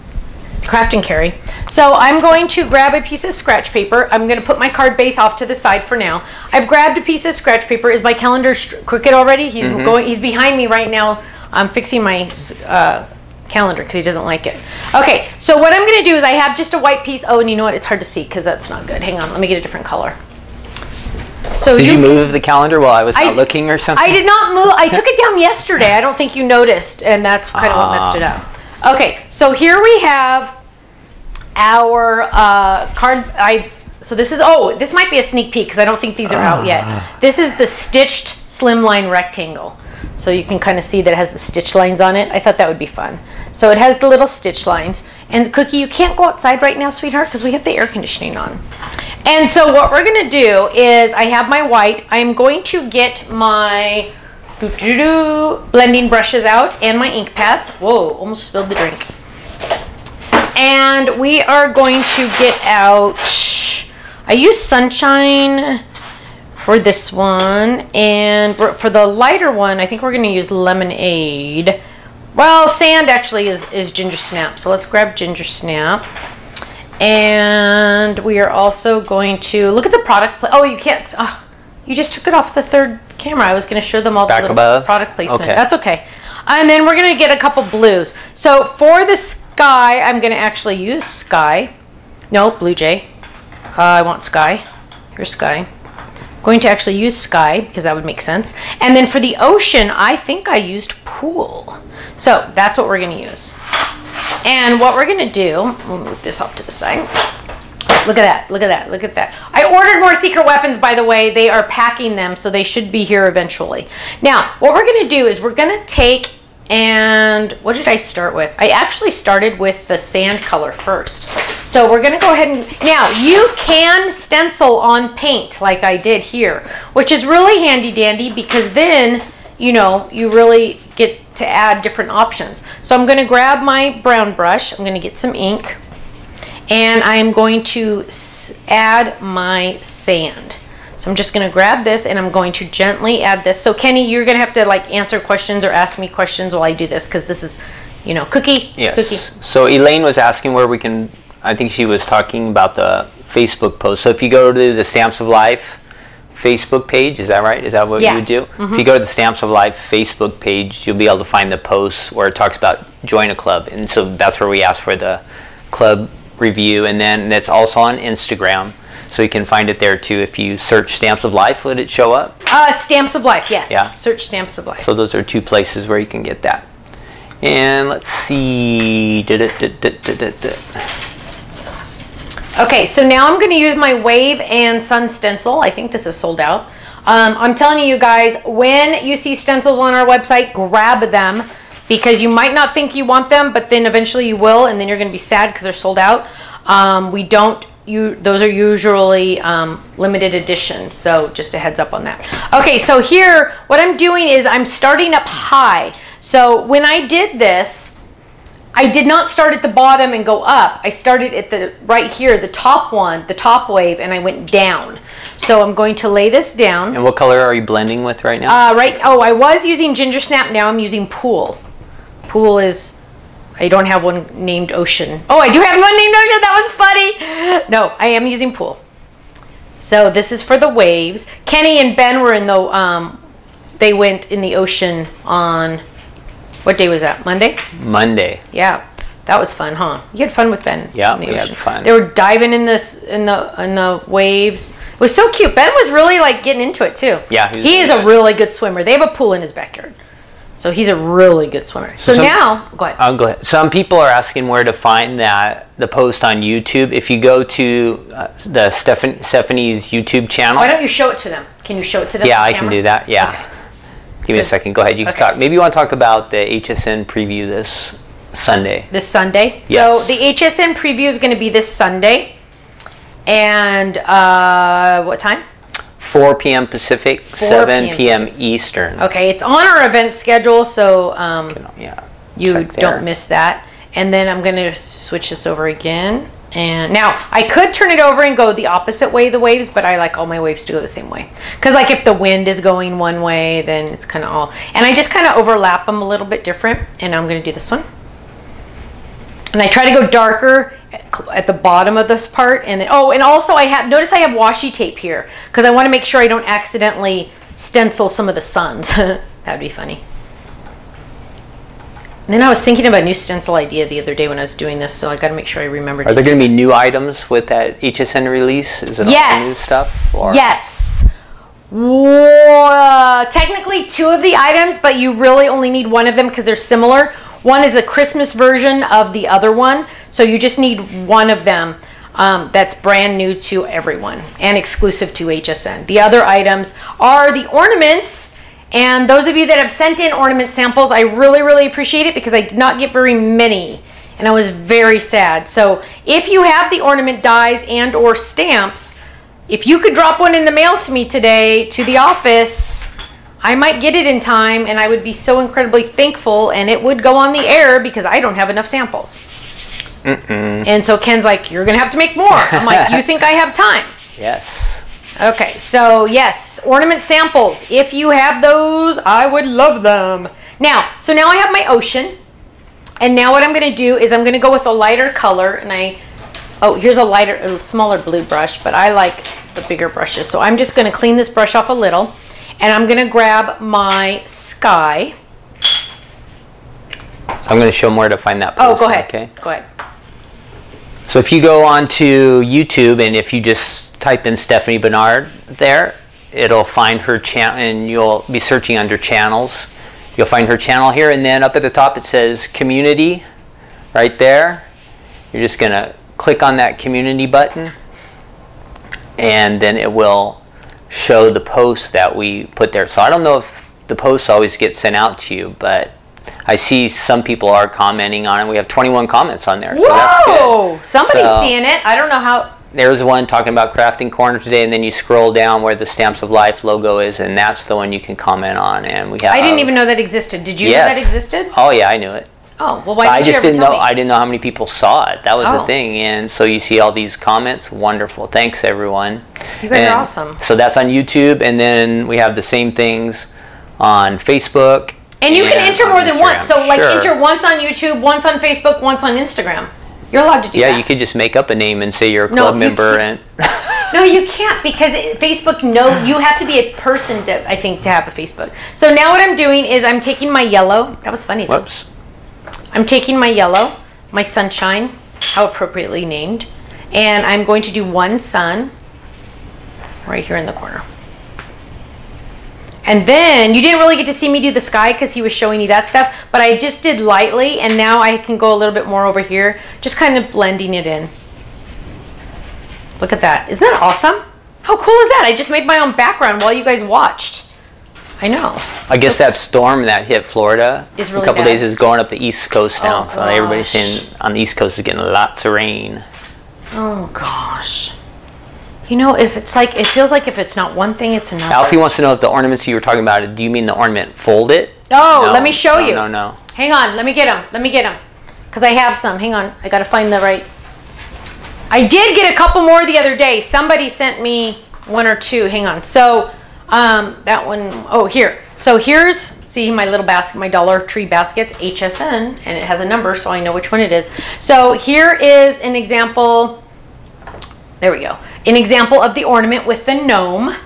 [SPEAKER 1] craft and carry. So I'm going to grab a piece of scratch paper. I'm going to put my card base off to the side for now. I've grabbed a piece of scratch paper. Is my calendar crooked already? He's going. He's behind me right now. I'm fixing my uh, calendar because he doesn't like it. Okay, so what I'm going to do is I have just a white piece. Oh, and you know what? It's hard to see because that's not good. Hang on, let me get a different color. So
[SPEAKER 2] Did you
[SPEAKER 1] can-
[SPEAKER 2] move the calendar while I was
[SPEAKER 1] I-
[SPEAKER 2] not looking or something?
[SPEAKER 1] I did not move. I took it down yesterday. I don't think you noticed, and that's kind of what messed it up. Okay, so here we have our uh, card. I so this is oh this might be a sneak peek because I don't think these are out yet. This is the stitched slimline rectangle. So you can kind of see that it has the stitch lines on it. I thought that would be fun. So it has the little stitch lines. And Cookie, you can't go outside right now, sweetheart, because we have the air conditioning on. And so what we're gonna do is I have my white. I'm going to get my doo-doo-doo blending brushes out and my ink pads. Whoa, almost spilled the drink. And we are going to get out, I use Sunshine for this one. And for the lighter one, I think we're gonna use Lemonade. Well, sand actually is, is Ginger Snap. So let's grab Ginger Snap. And we are also going to look at the product. Oh, you can't. Oh, you just took it off the third camera. I was going to show them all the
[SPEAKER 2] Back
[SPEAKER 1] little
[SPEAKER 2] above?
[SPEAKER 1] product placement.
[SPEAKER 2] Okay.
[SPEAKER 1] That's okay. And then we're going to get a couple blues. So for the sky, I'm going to actually use sky. No, blue jay. Uh, I want sky. Here's sky. Going to actually use sky because that would make sense. And then for the ocean, I think I used pool. So that's what we're going to use. And what we're gonna do, we'll move this off to the side. Look at that. Look at that. Look at that. I ordered more secret weapons, by the way. They are packing them, so they should be here eventually. Now, what we're going to do is we're going to take and what did I start with? I actually started with the sand color first. So we're going to go ahead and now you can stencil on paint like I did here, which is really handy dandy because then, you know, you really get to add different options. So I'm going to grab my brown brush. I'm going to get some ink and I'm going to add my sand. So I'm just going to grab this and I'm going to gently add this. So Kenny, you're going to have to like answer questions or ask me questions while I do this because this is, you know, cookie.
[SPEAKER 2] Yes.
[SPEAKER 1] Cookie.
[SPEAKER 2] So Elaine was asking where we can, I think she was talking about the Facebook post. So if you go to the Stamps of Life Facebook page, is that right? Is that what
[SPEAKER 1] Yeah.
[SPEAKER 2] you would do? If you mm-hmm. go to the Stamps of Life Facebook page, you'll be able to find the post where it talks about join a club. And so that's where we ask for the club review. And then it's also on Instagram. So you can find it there too. If you search Stamps of Life, would it show up?
[SPEAKER 1] Uh, Stamps of Life, yes.
[SPEAKER 2] Yeah.
[SPEAKER 1] Search Stamps of Life.
[SPEAKER 2] So those are two places where you can get that. And let's see.
[SPEAKER 1] Okay, so now I'm going to use my Wave and Sun stencil. I think this is sold out. Um, I'm telling you guys, when you see stencils on our website, grab them because you might not think you want them, but then eventually you will, and then you're going to be sad because they're sold out. Um, we don't. You, those are usually um, limited edition, so just a heads up on that. Okay, so here, what I'm doing is I'm starting up high. So when I did this, I did not start at the bottom and go up. I started at the right here, the top one, the top wave, and I went down. So I'm going to lay this down.
[SPEAKER 2] And what color are you blending with right now?
[SPEAKER 1] Uh, right. Oh, I was using Ginger Snap. Now I'm using Pool. Pool is. I don't have one named Ocean. Oh, I do have one named Ocean. That was funny. No, I am using Pool. So this is for the waves. Kenny and Ben were in the. Um, they went in the ocean on. What day was that? Monday.
[SPEAKER 2] Monday.
[SPEAKER 1] Yeah, that was fun, huh? You had fun with Ben.
[SPEAKER 2] Yeah, we had fun.
[SPEAKER 1] They were diving in this in the in the waves. It was so cute. Ben was really like getting into it too.
[SPEAKER 2] Yeah, he
[SPEAKER 1] he is
[SPEAKER 2] really
[SPEAKER 1] a really good swimmer. They have a pool in his backyard, so he's a really good swimmer. So,
[SPEAKER 2] some-
[SPEAKER 1] now, go ahead.
[SPEAKER 2] I'll go ahead. Some people are asking where to find that the post on YouTube. If you go to uh, the Stephan- Stephanie's YouTube channel,
[SPEAKER 1] Why don't you show it to them? Can you show it to them?
[SPEAKER 2] yeah, I can do that. Yeah.
[SPEAKER 1] Okay.
[SPEAKER 2] Give me a second. Go ahead. You can talk. Maybe you want to talk about the HSN preview this Sunday.
[SPEAKER 1] This Sunday.
[SPEAKER 2] Yes.
[SPEAKER 1] So the HSN preview is going to be this Sunday, and uh, what time?
[SPEAKER 2] 4 p.m. Pacific,
[SPEAKER 1] 4
[SPEAKER 2] 7
[SPEAKER 1] p.m.
[SPEAKER 2] Eastern.
[SPEAKER 1] Okay, it's on our event schedule, so um,
[SPEAKER 2] Yeah.
[SPEAKER 1] you don't miss that. And then I'm going to switch this over again. And now I could turn it over and go the opposite way the waves, but I like all my waves to go the same way. Because like if the wind is going one way, then it's kind of all. And I just kind of overlap them a little bit different. And I'm going to do this one. And I try to go darker at- the bottom of this part. And then, oh, and also I have, notice I have washi tape here because I want to make sure I don't accidentally stencil some of the suns. that would be funny. And then I was thinking about a new stencil idea the other day when I was doing this, so I got to make sure I remember.
[SPEAKER 2] Are there going to be new items with that HSN release? Is it all
[SPEAKER 1] yes.
[SPEAKER 2] new stuff? or-
[SPEAKER 1] Yes. Wha- technically, two of the items, but you really only need one of them because they're similar. One is a Christmas version of the other one, so you just need one of them. Um, that's brand new to everyone and exclusive to HSN. The other items are the ornaments. And those of you that have sent in ornament samples, I really, really appreciate it because I did not get very many and I was very sad. So if you have the ornament dies and or stamps, if you could drop one in the mail to me today to the office, I might get it in time and I would be so incredibly thankful and it would go on the air because I don't have enough samples. And so Ken's like, You're gonna have to make more. I'm like, You think I have time?
[SPEAKER 2] Yes.
[SPEAKER 1] Okay, so yes, ornament samples. If you have those, I would love them. Now, so now I have my ocean. And now what I'm going to do is I'm going to go with a lighter color and I Oh, here's a lighter a smaller blue brush, but I like the bigger brushes. So I'm just going to clean this brush off a little and I'm going to grab my sky.
[SPEAKER 2] So I'm going to show them where to find that
[SPEAKER 1] Oh,
[SPEAKER 2] post.
[SPEAKER 1] go ahead.
[SPEAKER 2] Okay.
[SPEAKER 1] Go ahead.
[SPEAKER 2] So if you go onto YouTube and if you just type in Stephanie Barnard there, it'll find her channel and you'll be searching under channels. You'll find her channel here and then up at the top it says community right there. You're just going to click on that community button and then it will show the posts that we put there. So I don't know if the posts always get sent out to you, but I see some people are commenting on it. We have 21 comments on there, so that's
[SPEAKER 1] Whoa!
[SPEAKER 2] good.
[SPEAKER 1] Somebody's
[SPEAKER 2] So-
[SPEAKER 1] seeing it. I don't know how.
[SPEAKER 2] There's one talking about crafting corner today, and then you scroll down where the Stamps of Life logo is, and that's the one you can comment on. And we have.
[SPEAKER 1] I didn't even know that existed. Did you know that existed?
[SPEAKER 2] Oh yeah, I knew it.
[SPEAKER 1] Oh, well, why
[SPEAKER 2] I
[SPEAKER 1] didn't you
[SPEAKER 2] just didn't know.
[SPEAKER 1] me?
[SPEAKER 2] I didn't know how many people saw it. That was
[SPEAKER 1] Oh.
[SPEAKER 2] the thing, and so you see all these comments. Wonderful. Thanks everyone.
[SPEAKER 1] You guys are awesome.
[SPEAKER 2] So that's on YouTube, and then we have the same things on Facebook.
[SPEAKER 1] And you can enter more than once. So, like,
[SPEAKER 2] Sure.
[SPEAKER 1] enter once on YouTube, once on Facebook, once on Instagram. You're allowed to do
[SPEAKER 2] Yeah,
[SPEAKER 1] that.
[SPEAKER 2] you could just make up a name and say you're a
[SPEAKER 1] No,
[SPEAKER 2] club
[SPEAKER 1] you
[SPEAKER 2] member, and
[SPEAKER 1] No, you can't because Facebook. No, you have to be a person to, I think, to have a Facebook. So now what I'm doing is I'm taking my yellow. That was funny. Though. I'm taking my yellow, my sunshine, how appropriately named, and I'm going to do one sun right here in the corner. And then you didn't really get to see me do the sky because he was showing you that stuff, but I just did lightly and now I can go a little bit more over here, just kind of blending it in. Look at that. Isn't that awesome? How cool is that? I just made my own background while you guys watched. I know.
[SPEAKER 2] I guess that storm that hit Florida
[SPEAKER 1] Is
[SPEAKER 2] a couple
[SPEAKER 1] bad.
[SPEAKER 2] days is going up the East Coast now.
[SPEAKER 1] Oh,
[SPEAKER 2] so everybody's
[SPEAKER 1] gosh.
[SPEAKER 2] saying on the East Coast is getting lots of rain.
[SPEAKER 1] Oh gosh. You know, if it's like, it feels like if it's not one thing, it's another.
[SPEAKER 2] Alfie wants to know if the ornaments you were talking about, do you mean the ornament foldit?
[SPEAKER 1] Oh,
[SPEAKER 2] No,
[SPEAKER 1] let me show
[SPEAKER 2] no,
[SPEAKER 1] you.
[SPEAKER 2] No, no.
[SPEAKER 1] Hang on, let me get them. Let me get them. Because I have some. Hang on, I gotta find the right. I did get a couple more the other day. Somebody sent me one or two. Hang on. So, um, that one, oh, here. So here's, see my little basket, my Dollar Tree baskets, HSN, and it has a number so I know which one it is. So here is an example. There we go. An example of the ornament with the gnome.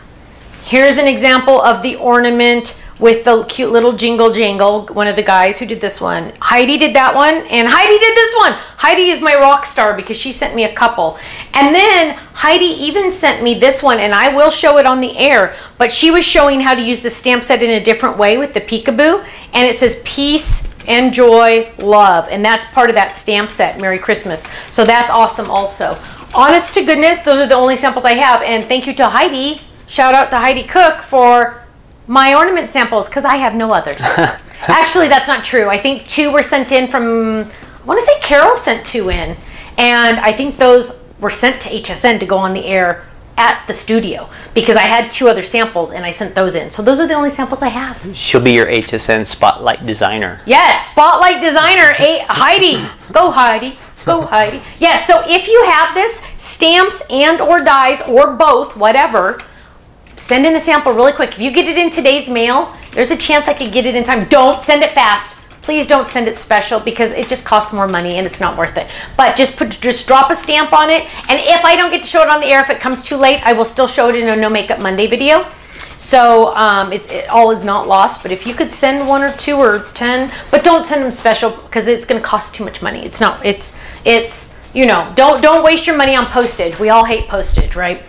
[SPEAKER 1] Here's an example of the ornament with the cute little jingle jangle. One of the guys who did this one. Heidi did that one, and Heidi did this one. Heidi is my rock star because she sent me a couple. And then Heidi even sent me this one, and I will show it on the air. But she was showing how to use the stamp set in a different way with the peekaboo, and it says peace and joy, love, and that's part of that stamp set. Merry Christmas. So that's awesome, also. Honest to goodness, those are the only samples I have, and thank you to Heidi. Shout out to Heidi Cook for my ornament samples because I have no others. Actually, that's not true. I think two were sent in from, I want to say Carol sent two in. And I think those were sent to HSN to go on the air at the studio because I had two other samples and I sent those in. So those are the only samples I have.
[SPEAKER 2] She'll be your HSN spotlight designer.
[SPEAKER 1] Yes, spotlight designer A- Heidi. Go Heidi. Go Heidi. Yes, so if you have this stamps and or dies or both, whatever, send in a sample really quick. If you get it in today's mail, there's a chance I could get it in time. Don't send it fast. Please don't send it special because it just costs more money and it's not worth it. But just put just drop a stamp on it. And if I don't get to show it on the air, if it comes too late, I will still show it in a No Makeup Monday video. So um, it, it all is not lost. But if you could send one or two or ten, but don't send them special because it's going to cost too much money. It's not. It's it's you know don't don't waste your money on postage. We all hate postage, right?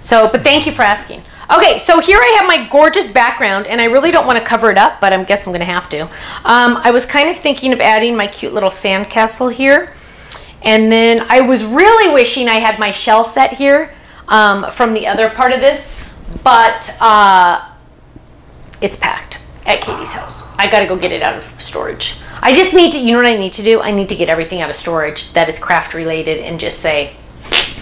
[SPEAKER 1] So, but thank you for asking. Okay, so here I have my gorgeous background, and I really don't want to cover it up, but I guess I'm going to have to. Um, I was kind of thinking of adding my cute little sandcastle here. And then I was really wishing I had my shell set here um, from the other part of this, but uh, it's packed at Katie's house. I got to go get it out of storage. I just need to, you know what I need to do? I need to get everything out of storage that is craft related and just say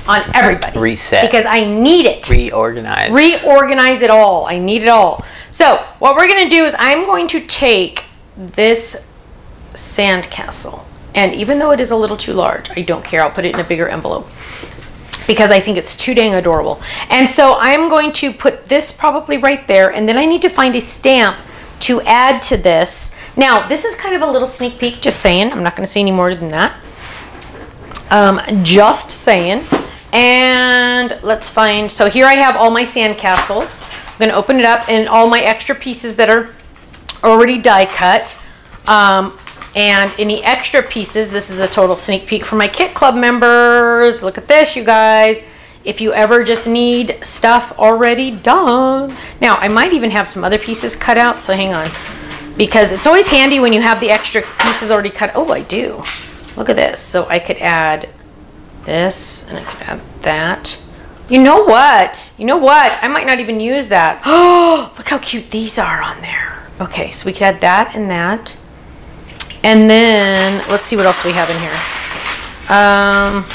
[SPEAKER 1] on everybody.
[SPEAKER 2] Reset.
[SPEAKER 1] Because I need it
[SPEAKER 2] Reorganize.
[SPEAKER 1] reorganize it all. I need it all. So what we're gonna do is I'm going to take this sandcastle, and even though it is a little too large, I don't care. I'll put it in a bigger envelope because I think it's too dang adorable. And so I'm going to put this probably right there, and then I need to find a stamp to add to this. Now, this is kind of a little sneak peek, just saying. I'm not gonna say any more than that. Um, just saying. And let's find, so here I have all my sandcastles. I'm gonna open it up and all my extra pieces that are already die cut. Um, and any extra pieces, this is a total sneak peek for my Kit Club members. Look at this, you guys. If you ever just need stuff already done. Now, I might even have some other pieces cut out, so hang on. Because it's always handy when you have the extra pieces already cut. Oh, I do. Look at this. So I could add this and I could add that. You know what? You know what? I might not even use that. Oh, look how cute these are on there. Okay, so we could add that and that. And then, let's see what else we have in here. Um,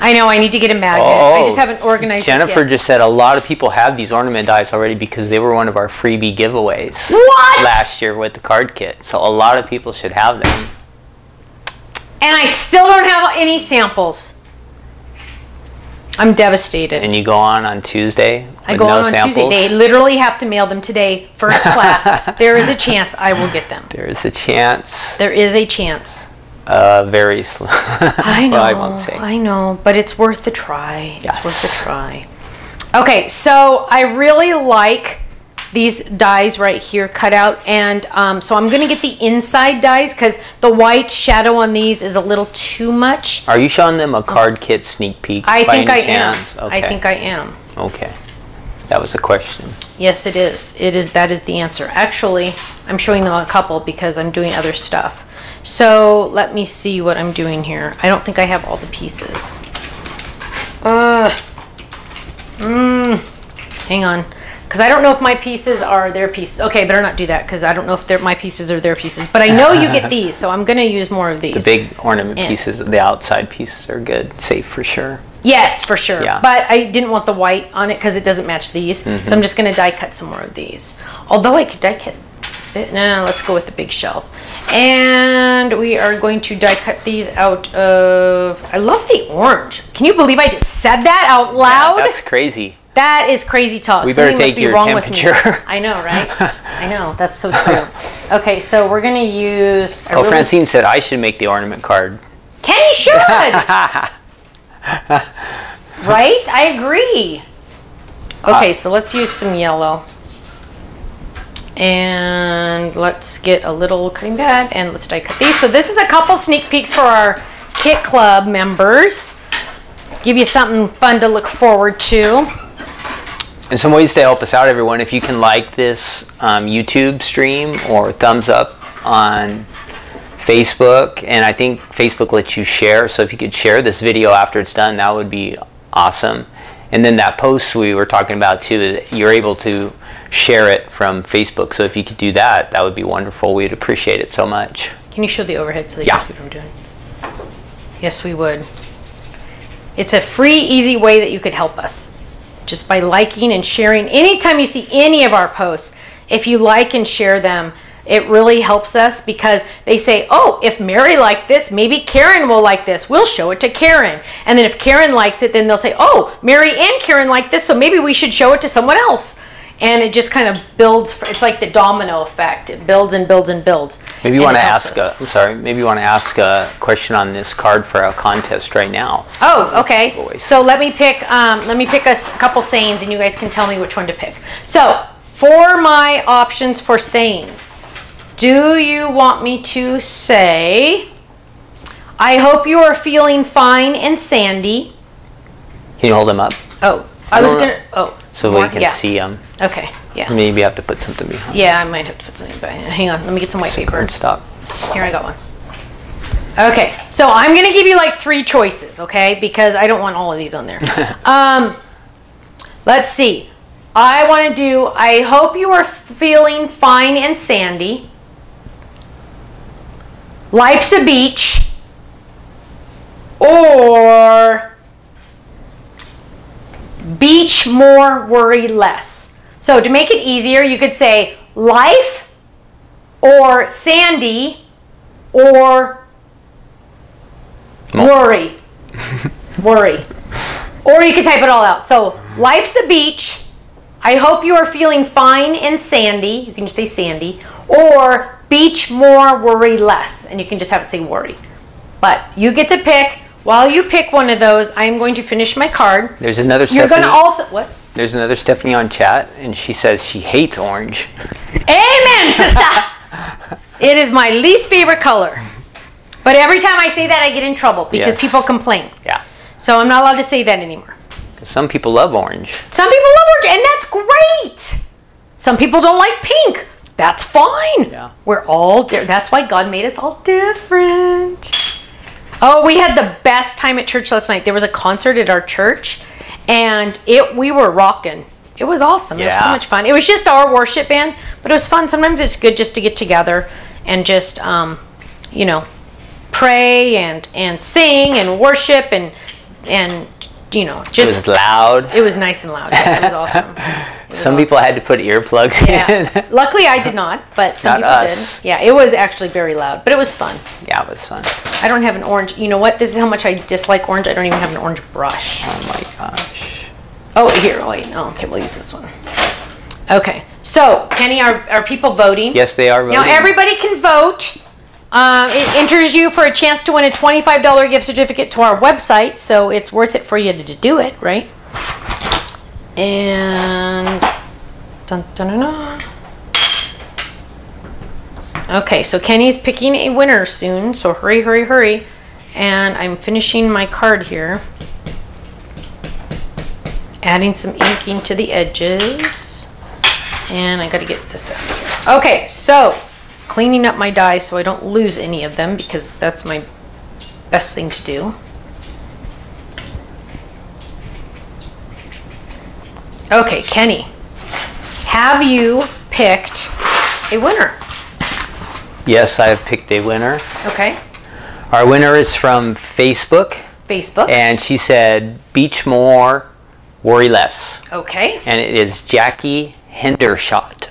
[SPEAKER 1] I know, I need to get a magnet. I just
[SPEAKER 2] Oh,
[SPEAKER 1] haven't organized
[SPEAKER 2] Jennifer just said a lot of people have these ornament dies already because they were one of our freebie giveaways
[SPEAKER 1] What?
[SPEAKER 2] last year with the card kit. So a lot of people should have them.
[SPEAKER 1] And I still don't have any samples. I'm devastated.
[SPEAKER 2] And you go on on Tuesday.
[SPEAKER 1] I go
[SPEAKER 2] no
[SPEAKER 1] on on
[SPEAKER 2] samples.
[SPEAKER 1] Tuesday. They literally have to mail them today, first class. there is a chance I will get them.
[SPEAKER 2] There is a chance.
[SPEAKER 1] There is a chance.
[SPEAKER 2] Uh, very slow.
[SPEAKER 1] I know.
[SPEAKER 2] well, I won't say.
[SPEAKER 1] I know, but it's worth the try.
[SPEAKER 2] Yes.
[SPEAKER 1] It's worth the try. Okay, so I really like these dies right here cut out, and um, so I'm gonna get the inside dies because the white shadow on these is a little too much.
[SPEAKER 2] Are you showing them a card kit sneak peek?
[SPEAKER 1] I think I
[SPEAKER 2] chance?
[SPEAKER 1] am.
[SPEAKER 2] Okay.
[SPEAKER 1] I think I am.
[SPEAKER 2] Okay. That was the question.
[SPEAKER 1] Yes, it is. It is. That is the answer. Actually, I'm showing them a couple because I'm doing other stuff. So let me see what I'm doing here. I don't think I have all the pieces. Uh, mm, hang on, because I don't know if my pieces are their pieces. Okay, better not do that because I don't know if my pieces are their pieces. But I know you get these, so I'm gonna use more of these.
[SPEAKER 2] The big ornament pieces, the outside pieces are good, safe for sure.
[SPEAKER 1] Yes, for sure.
[SPEAKER 2] Yeah.
[SPEAKER 1] But I didn't want the white on it because it doesn't match these.
[SPEAKER 2] Mm-hmm.
[SPEAKER 1] So I'm just going to die cut some more of these. Although I could die cut. it- No, let's go with the big shells. And we are going to die cut these out of. I love the orange. Can you believe I just said that out loud?
[SPEAKER 2] Yeah, That's crazy.
[SPEAKER 1] That is crazy talk.
[SPEAKER 2] We better
[SPEAKER 1] Something must
[SPEAKER 2] take
[SPEAKER 1] be
[SPEAKER 2] your
[SPEAKER 1] wrong with me.
[SPEAKER 2] temperature.
[SPEAKER 1] I know, right? I know. That's so true. Okay, so we're going to use.
[SPEAKER 2] Oh,
[SPEAKER 1] really-
[SPEAKER 2] Francine said I should make the ornament card.
[SPEAKER 1] Kenny should. right? I agree. Ah. Okay, so let's use some yellow. And let's get a little cutting pad and let's die cut these. So this is a couple sneak peeks for our Kit Club members. Give you something fun to look forward to.
[SPEAKER 2] And some ways to help us out, everyone. If you can like this um, YouTube stream or thumbs up on Facebook, and I think Facebook lets you share. So if you could share this video after it's done, that would be awesome. And then that post we were talking about too, is you're able to share it from Facebook. So if you could do that, that would be wonderful. We'd appreciate it so much.
[SPEAKER 1] Can you show the overhead so they
[SPEAKER 2] Yeah.
[SPEAKER 1] can see what I'm doing? Yes, we would. It's a free, easy way that you could help us. Just by liking and sharing. Anytime you see any of our posts, if you like and share them, it really helps us because they say, oh, if Mary liked this, maybe Karen will like this. We'll show it to Karen. And then if Karen likes it, then they'll say, oh, Mary and Karen like this, so maybe we should show it to someone else. And it just kind of builds, it's like the domino effect. It builds and builds and builds.
[SPEAKER 2] Maybe you want to ask a, I'm sorry, maybe you want to ask a question on this card for a contest right now.
[SPEAKER 1] Oh, okay. So let me pick. Um, let me pick a s- couple sayings, and you guys can tell me which one to pick. So for my options for sayings, do you want me to say? I hope you are feeling fine and sandy.
[SPEAKER 2] Can you hold them up
[SPEAKER 1] Oh, I was gonna. Oh,
[SPEAKER 2] so
[SPEAKER 1] more-
[SPEAKER 2] we can
[SPEAKER 1] yeah.
[SPEAKER 2] see them?
[SPEAKER 1] Okay. Yeah.
[SPEAKER 2] Maybe you have to put something behind.
[SPEAKER 1] Yeah, I might have to put something behind. Hang on. Let me get some white paper.
[SPEAKER 2] Stop.
[SPEAKER 1] Here, I got one. Okay, so I'm gonna give you like three choices, okay? Because I don't want all of these on there. um, let's see. I want to do. I hope you are feeling fine and sandy. Life's a beach. Or beach more, worry less. So to make it easier, you could say life or sandy or worry. worry. Or you could type it all out. So life's a beach. I hope you are feeling fine and sandy. You can just say sandy. Or beach more, worry less. And you can just have it say worry. But you get to pick. While you pick one of those, I am going to finish my card.
[SPEAKER 2] There's another
[SPEAKER 1] You're
[SPEAKER 2] Stephanie.
[SPEAKER 1] going to also. What?
[SPEAKER 2] There's another Stephanie on chat, and she says she hates orange.
[SPEAKER 1] Amen, sister. it is my least favorite color. But every time I say that, I get in trouble because
[SPEAKER 2] Yes.
[SPEAKER 1] people complain.
[SPEAKER 2] Yeah.
[SPEAKER 1] So I'm not allowed to say that anymore.
[SPEAKER 2] Some people love orange.
[SPEAKER 1] Some people love orange, and that's great. Some people don't like pink. That's fine.
[SPEAKER 2] Yeah.
[SPEAKER 1] We're all di- that's why God made us all different. Oh, we had the best time at church last night. There was a concert at our church, and it we were rocking. It was awesome. It was so much fun. It was just our worship band, but it was fun. Sometimes it's good just to get together and just um, you know pray and and sing and worship and and you know just It
[SPEAKER 2] was loud.
[SPEAKER 1] it was nice and loud. Yeah, it was awesome.
[SPEAKER 2] Some
[SPEAKER 1] awesome.
[SPEAKER 2] people had to put earplugs
[SPEAKER 1] Yeah.
[SPEAKER 2] in.
[SPEAKER 1] Luckily, I did not, but some
[SPEAKER 2] Not
[SPEAKER 1] people
[SPEAKER 2] us.
[SPEAKER 1] did. Yeah, it was actually very loud, but it was fun.
[SPEAKER 2] yeah, it was fun.
[SPEAKER 1] I don't have an orange. You know what? This is how much I dislike orange. I don't even have an orange brush.
[SPEAKER 2] Oh my gosh.
[SPEAKER 1] Oh, here. Oh, wait. Oh, okay. We'll use this one. Okay. So, Kenny, are, are people voting?
[SPEAKER 2] Yes, they are voting.
[SPEAKER 1] Now, everybody can vote. Um, it enters you for a chance to win a $25 gift certificate to our website, so it's worth it for you to, to do it, right? And. Dun, dun, dun. Okay, so Kenny's picking a winner soon, so hurry, hurry, hurry. And I'm finishing my card here. Adding some inking to the edges. And I gotta get this out here. Okay, so cleaning up my die so I don't lose any of them because that's my best thing to do. Okay, Kenny, have you picked a winner?
[SPEAKER 2] Yes, I have picked a winner.
[SPEAKER 1] Okay,
[SPEAKER 2] Our winner is from Facebook,
[SPEAKER 1] Facebook.
[SPEAKER 2] and she said, Beach more, worry less.
[SPEAKER 1] Okay,
[SPEAKER 2] And it is Jackie Hendershot.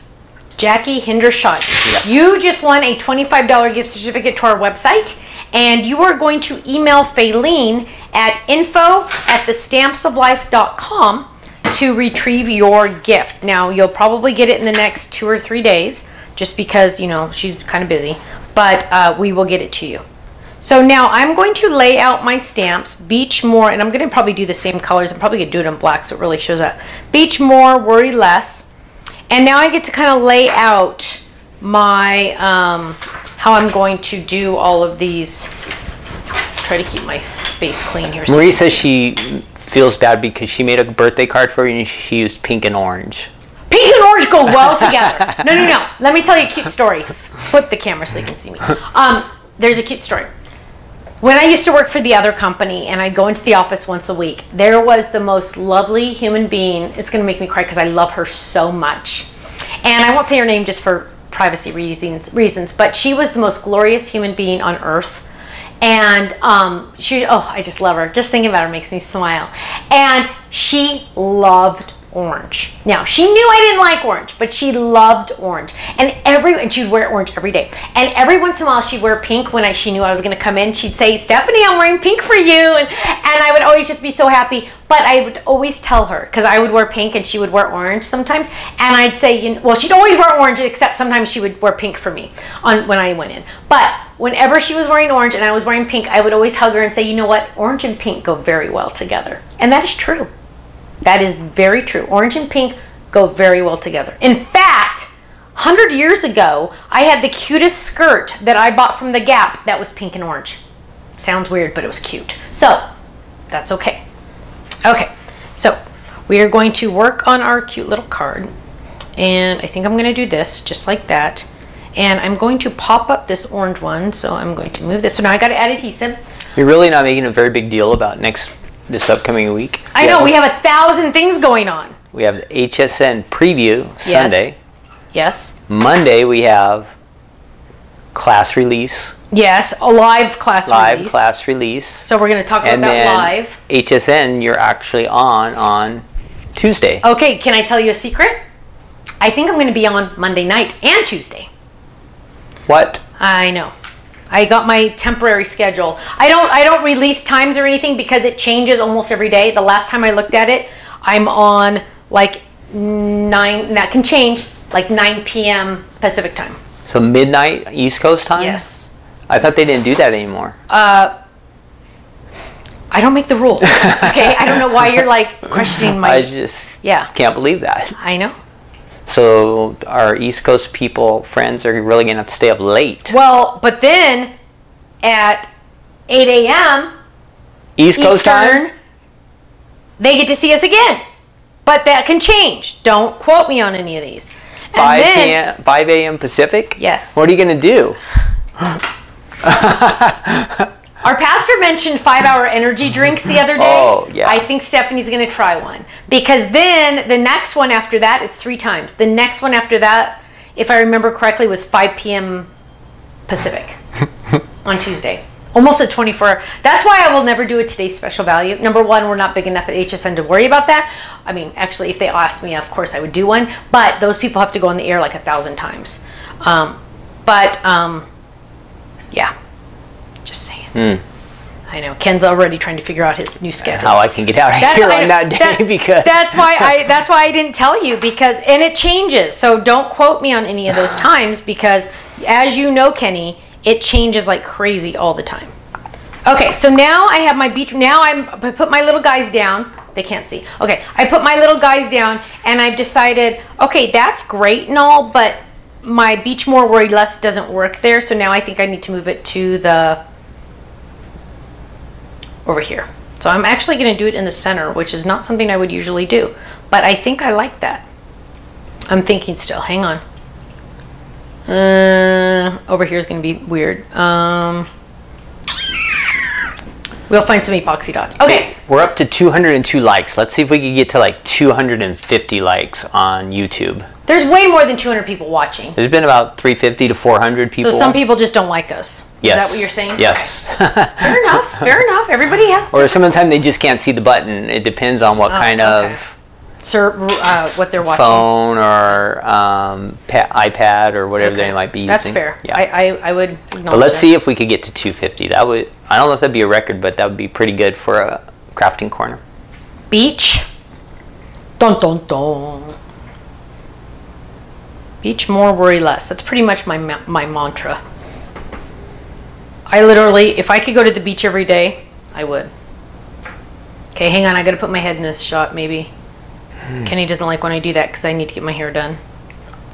[SPEAKER 1] Jackie Hendershot.
[SPEAKER 2] Yes.
[SPEAKER 1] You just won a $25 gift certificate to our website, and you are going to email Faylene at info at thestampsoflife.com to retrieve your gift. Now, you'll probably get it in the next two or three days, just because, you know, she's kind of busy, but uh, we will get it to you. So now I'm going to lay out my stamps, Beach More, and I'm going to probably do the same colors. I'm probably going to do it in black so it really shows up. Beach More, Worry Less. And now I get to kind of lay out my, um, how I'm going to do all of these. Try to keep my space clean here. so
[SPEAKER 2] Marie says she feels bad because she made a birthday card for you and she used pink and orange.
[SPEAKER 1] Pink and orange go well together. No, no, no. Let me tell you a cute story. Flip the camera so you can see me. Um, there's a cute story. When I used to work for the other company and I'd go into the office once a week, there was the most lovely human being. It's going to make me cry because I love her so much. And I won't say her name just for privacy reasons, reasons but she was the most glorious human being on earth. And um, she, oh, I just love her. Just thinking about her makes me smile. And she loved orange. Now she knew I didn't like orange, but she loved orange. And every and she'd wear orange every day. And every once in a while she'd wear pink when I she knew I was gonna come in. She'd say, Stephanie, I'm wearing pink for you. And and I would always just be so happy. But I would always tell her, because I would wear pink and she would wear orange sometimes. And I'd say, you know, well, she'd always wear orange, except sometimes she would wear pink for me on when I went in. But whenever she was wearing orange and I was wearing pink, I would always hug her and say, you know what, orange and pink go very well together. And that is true. That is very true. Orange and pink go very well together. In fact, 100 years ago, I had the cutest skirt that I bought from the Gap that was pink and orange. Sounds weird, but it was cute. So, that's okay. Okay, so we are going to work on our cute little card. And I think I'm going to do this just like that. And I'm going to pop up this orange one. So I'm going to move this. So now I got to add adhesive.
[SPEAKER 2] You're really not making a very big deal about next this upcoming week.
[SPEAKER 1] I know we have a thousand things going on.
[SPEAKER 2] we have the HSN preview
[SPEAKER 1] Yes.
[SPEAKER 2] Sunday.
[SPEAKER 1] Yes.
[SPEAKER 2] Monday we have class release,
[SPEAKER 1] Yes, a live class release.
[SPEAKER 2] live
[SPEAKER 1] release.
[SPEAKER 2] class release,
[SPEAKER 1] So we're going to talk about
[SPEAKER 2] and
[SPEAKER 1] that live.
[SPEAKER 2] HSN you're actually on on Tuesday.
[SPEAKER 1] Okay, can I tell you a secret? I think I'm going to be on Monday night and Tuesday.
[SPEAKER 2] What?
[SPEAKER 1] I know. I got my temporary schedule. I don't I don't release times or anything because it changes almost every day. The last time I looked at it, I'm on like 9 that can change like 9 p.m. Pacific time.
[SPEAKER 2] So midnight East Coast time?
[SPEAKER 1] Yes.
[SPEAKER 2] I thought they didn't do that anymore.
[SPEAKER 1] Uh I don't make the rules. Okay? I don't know why you're like questioning my
[SPEAKER 2] I just
[SPEAKER 1] Yeah.
[SPEAKER 2] can't believe that.
[SPEAKER 1] I know.
[SPEAKER 2] So our East Coast people, friends, are really going to have to stay up late.
[SPEAKER 1] Well, but then at 8 a.m.
[SPEAKER 2] East Coast
[SPEAKER 1] Eastern,
[SPEAKER 2] time?
[SPEAKER 1] they get to see us again. But that can change. Don't quote me on any of these. And
[SPEAKER 2] 5
[SPEAKER 1] then,
[SPEAKER 2] p.m. 5 a.m. Pacific?
[SPEAKER 1] Yes.
[SPEAKER 2] What are you going to do?
[SPEAKER 1] Our pastor mentioned five-hour energy drinks the other day.
[SPEAKER 2] Oh, yeah.
[SPEAKER 1] I think Stephanie's going to try one because then the next one after that, it's three times. The next one after that, if I remember correctly, was 5 p.m. Pacific on Tuesday. Almost a 24. That's why I will never do a today's special value. Number one, we're not big enough at HSN to worry about that. I mean, actually, if they asked me, of course I would do one. But those people have to go on the air like a thousand times. Um, but um, yeah, just saying. Hmm. I know Ken's already trying to figure out his new uh, schedule.
[SPEAKER 2] How I can get out of
[SPEAKER 1] That's
[SPEAKER 2] here on that day
[SPEAKER 1] that-
[SPEAKER 2] because
[SPEAKER 1] that's why I that's why I didn't tell you because and it changes. So don't quote me on any of those times because as you know, Kenny, it changes like crazy all the time. Okay, so now I have my beach. Now I'm I put my little guys down. They can't see. Okay, I put my little guys down and I've decided, okay, that's great and all, but my beach more worry less doesn't work there. So now I think I need to move it to the over here. So I'm actually going to do it in the center, which is not something I would usually do, but I think I like that. I'm thinking still. Hang on. Uh, over here is going to be weird. Um, we'll find some epoxy dots. Okay.
[SPEAKER 2] we're up to 202 likes. Let's see if we can get to like 250 likes on YouTube.
[SPEAKER 1] There's way more than 200 people watching.
[SPEAKER 2] There's been about 350 to 400 people.
[SPEAKER 1] So some people just don't like us.
[SPEAKER 2] Yes.
[SPEAKER 1] Is that what you're saying?
[SPEAKER 2] Yes.
[SPEAKER 1] Okay. Fair enough. Fair enough. Everybody has
[SPEAKER 2] or
[SPEAKER 1] to
[SPEAKER 2] sometimes they just can't see the button. It depends on what
[SPEAKER 1] Oh,
[SPEAKER 2] kind
[SPEAKER 1] okay.
[SPEAKER 2] of
[SPEAKER 1] sir, uh, what they're watching.
[SPEAKER 2] phone or um, pa- iPad or whatever
[SPEAKER 1] Okay.
[SPEAKER 2] they might be using.
[SPEAKER 1] That's fair.
[SPEAKER 2] Yeah.
[SPEAKER 1] I, I, I would acknowledge
[SPEAKER 2] but let's
[SPEAKER 1] that.
[SPEAKER 2] see if we could get to 250. That would. I don't know if that'd be a record, but that would be pretty good for a crafting corner.
[SPEAKER 1] Beach. Dun dun dun. Beach more, worry less. That's pretty much my my mantra. I literally, if I could go to the beach every day, I would. Okay, hang on. I gotta put my head in this shot, maybe.
[SPEAKER 2] Hmm.
[SPEAKER 1] Kenny doesn't like when I do that because I need to get my hair done.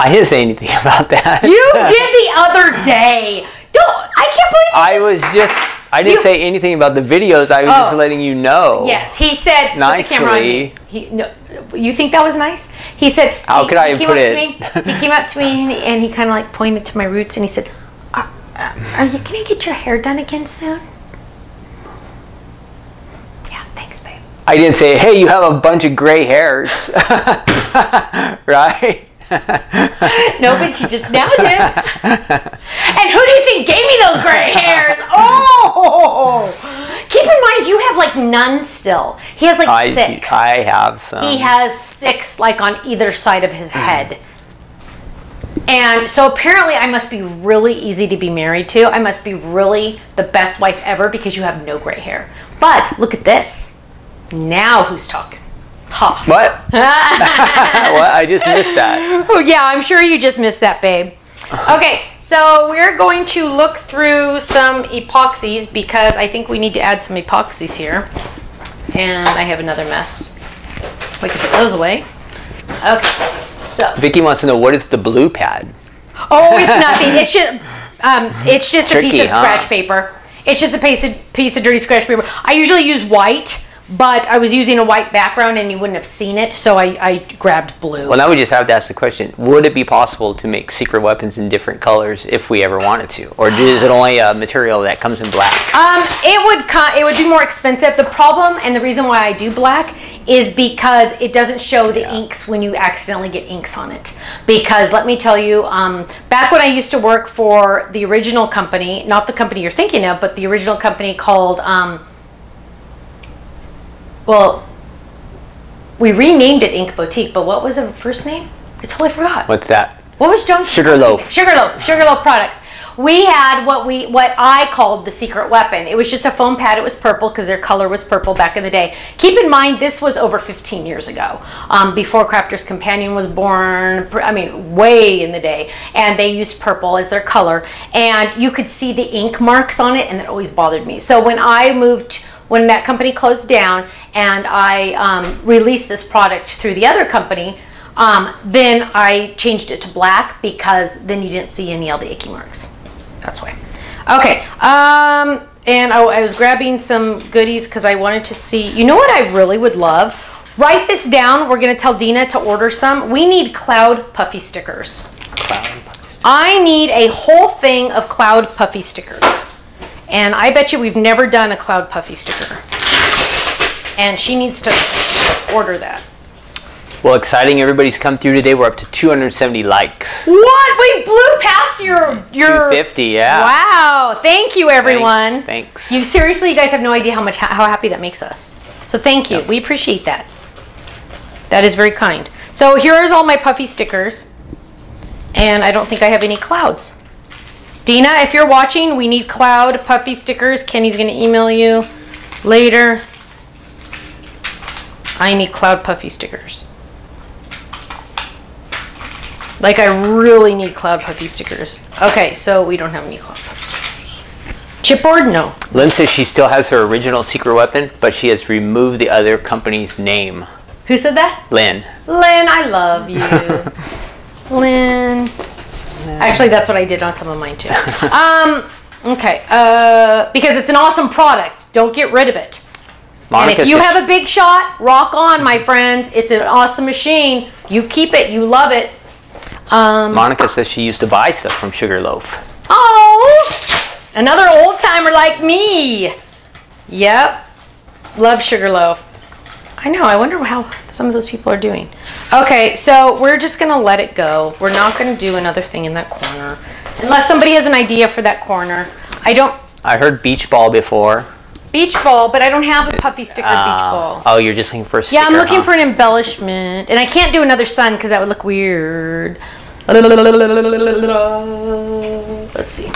[SPEAKER 2] I didn't say anything about that.
[SPEAKER 1] You did the other day. Don't. I can't believe. you
[SPEAKER 2] I was just. I didn't
[SPEAKER 1] You-
[SPEAKER 2] say anything about the videos. I was just
[SPEAKER 1] Oh.
[SPEAKER 2] letting you know.
[SPEAKER 1] Yes, he said. Put the camera on me.
[SPEAKER 2] Nicely.
[SPEAKER 1] He no. You think that was nice? He said.
[SPEAKER 2] How
[SPEAKER 1] he,
[SPEAKER 2] could I
[SPEAKER 1] he
[SPEAKER 2] have
[SPEAKER 1] came
[SPEAKER 2] put
[SPEAKER 1] up
[SPEAKER 2] it?
[SPEAKER 1] To me, he came up to me and he, and he kind of like pointed to my roots and he said, "Are, are you gonna get your hair done again soon?" Yeah, thanks, babe.
[SPEAKER 2] I didn't say, hey, you have a bunch of gray hairs. right?
[SPEAKER 1] No, but you just now did. and who do you think gave me those gray hairs? Oh, keep in mind you have like none still. He has like
[SPEAKER 2] I, do-
[SPEAKER 1] six.
[SPEAKER 2] I have some.
[SPEAKER 1] He has six like on either side of his hmm. head. And so apparently I must be really easy to be married to. I must be really the best wife ever because you have no gray hair. But look at this. Now who's talking? Ha.
[SPEAKER 2] what? what? I just missed that.
[SPEAKER 1] Oh yeah, I'm sure you just missed that, babe. Okay, so we're going to look through some epoxies because I think we need to add some epoxies here. And I have another mess. We can put those away. Okay, so
[SPEAKER 2] Vicky wants to know what is the blue pad?
[SPEAKER 1] Oh, it's nothing. It's just um, it's just a piece of
[SPEAKER 2] huh?
[SPEAKER 1] scratch paper. It's just a piece of piece of dirty scratch paper. I usually use white, but I was using a white background and you wouldn't have seen it, so I, I grabbed blue.
[SPEAKER 2] Well, now we just have to ask the question: Would it be possible to make secret weapons in different colors if we ever wanted to, or is it only a material that comes in black?
[SPEAKER 1] Um, it would it would be more expensive. The problem and the reason why I do black is because it doesn't show the inks when you accidentally get inks on it. Because let me tell you, um, back when I used to work for the original company, not the company you're thinking of, but the original company called, um, well, we renamed it Ink Boutique, but what was the first name? I totally forgot.
[SPEAKER 2] What's that?
[SPEAKER 1] What was John's
[SPEAKER 2] Sugarloaf.
[SPEAKER 1] Sugarloaf. Sugarloaf products. We had what we what I called the secret weapon. It was just a foam pad. It was purple because their color was purple back in the day. Keep in mind this was over 15 years ago, um, before Crafter's Companion was born. I mean, way in the day. And they used purple as their color, and you could see the ink marks on it, and it always bothered me. So when I moved when that company closed down and I um, released this product through the other company, um, then I changed it to black because then you didn't see any of the icky marks. That's why. Okay. Um, and I, I was grabbing some goodies because I wanted to see. You know what I really would love? Write this down. We're going to tell Dina to order some. We need cloud puffy stickers. I need a whole thing of cloud puffy stickers. And I bet you we've never done a Cloud Puffy sticker. And she needs to order that.
[SPEAKER 2] Well, exciting! Everybody's come through today. We're up to 270 likes.
[SPEAKER 1] What? We blew past your your
[SPEAKER 2] 250, yeah.
[SPEAKER 1] Wow! Thank you, everyone.
[SPEAKER 2] Thanks. thanks.
[SPEAKER 1] You seriously, you guys have no idea how much how happy that makes us. So thank you. We appreciate that. That is very kind. So here is all my puffy stickers, and I don't think I have any clouds. Dina, if you're watching, we need cloud puffy stickers. Kenny's gonna email you later. I need cloud puffy stickers. Like I really need cloud puffy stickers. Okay, so we don't have any cloud puffy stickers. Chipboard? No.
[SPEAKER 2] Lynn says she still has her original secret weapon, but she has removed the other company's name.
[SPEAKER 1] Who said that?
[SPEAKER 2] Lynn.
[SPEAKER 1] Lynn, I love you. Lynn. Actually, that's what I did on some of mine too. Um, okay. Uh, because it's an awesome product. Don't get rid of it.
[SPEAKER 2] Monica
[SPEAKER 1] and if you have a big shot, rock on, my friends. It's an awesome machine. You keep it. You love it. Um,
[SPEAKER 2] Monica says she used to buy stuff from Sugarloaf.
[SPEAKER 1] Oh, another old timer like me. Yep, love Sugarloaf. I know. I wonder how some of those people are doing. Okay, so we're just gonna let it go. We're not gonna do another thing in that corner unless somebody has an idea for that corner. I don't
[SPEAKER 2] I heard beach ball before.
[SPEAKER 1] beach ball, but I don't have a puffy sticker beach
[SPEAKER 2] Uh,
[SPEAKER 1] ball.
[SPEAKER 2] Oh, you're just looking for a sticker, Yeah.
[SPEAKER 1] I'm looking
[SPEAKER 2] huh?
[SPEAKER 1] for an embellishment, and I can't do another sun because that would look weird. Let's see.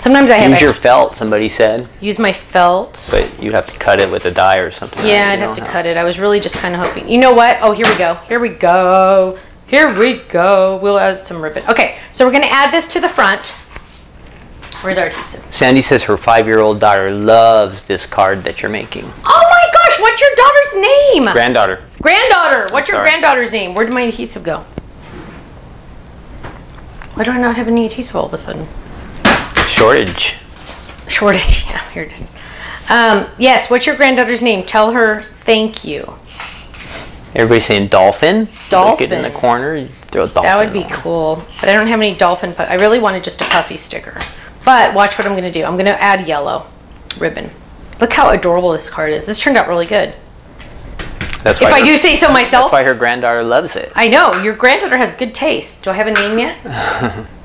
[SPEAKER 1] Sometimes I have
[SPEAKER 2] Use your
[SPEAKER 1] extra-
[SPEAKER 2] felt, somebody said,
[SPEAKER 1] use my felt.
[SPEAKER 2] but you'd have to cut it with a die or something.
[SPEAKER 1] Yeah? I'd have to
[SPEAKER 2] don't
[SPEAKER 1] cut it. I was really just kind of hoping. You know what? Oh, here we go. Here we go. Here we go. We'll add some ribbon. Okay, so we're gonna add this to the front. Where's our adhesive?
[SPEAKER 2] Sandy says her five-year-old daughter loves this card that you're making.
[SPEAKER 1] Oh my gosh! What's your daughter's name?
[SPEAKER 2] Granddaughter.
[SPEAKER 1] Granddaughter. What's your
[SPEAKER 2] sorry.
[SPEAKER 1] granddaughter's name? Where did my adhesive go? Why do I not have any adhesive all of a sudden?
[SPEAKER 2] Shortage.
[SPEAKER 1] Shortage. Yeah, here it is. Um, yes. What's your granddaughter's name? Tell her thank you.
[SPEAKER 2] Everybody's saying dolphin. Look it in the corner. You throw a dolphin.
[SPEAKER 1] That would be
[SPEAKER 2] on.
[SPEAKER 1] cool. But I don't have any dolphin. Pu- I really wanted just a puffy sticker. But watch what I'm going to do. I'm going to add yellow ribbon. Look how adorable this card is. This turned out really good.
[SPEAKER 2] That's
[SPEAKER 1] If I
[SPEAKER 2] her-
[SPEAKER 1] do say so myself.
[SPEAKER 2] That's why her granddaughter loves it.
[SPEAKER 1] I know your granddaughter has good taste. Do I have a name yet?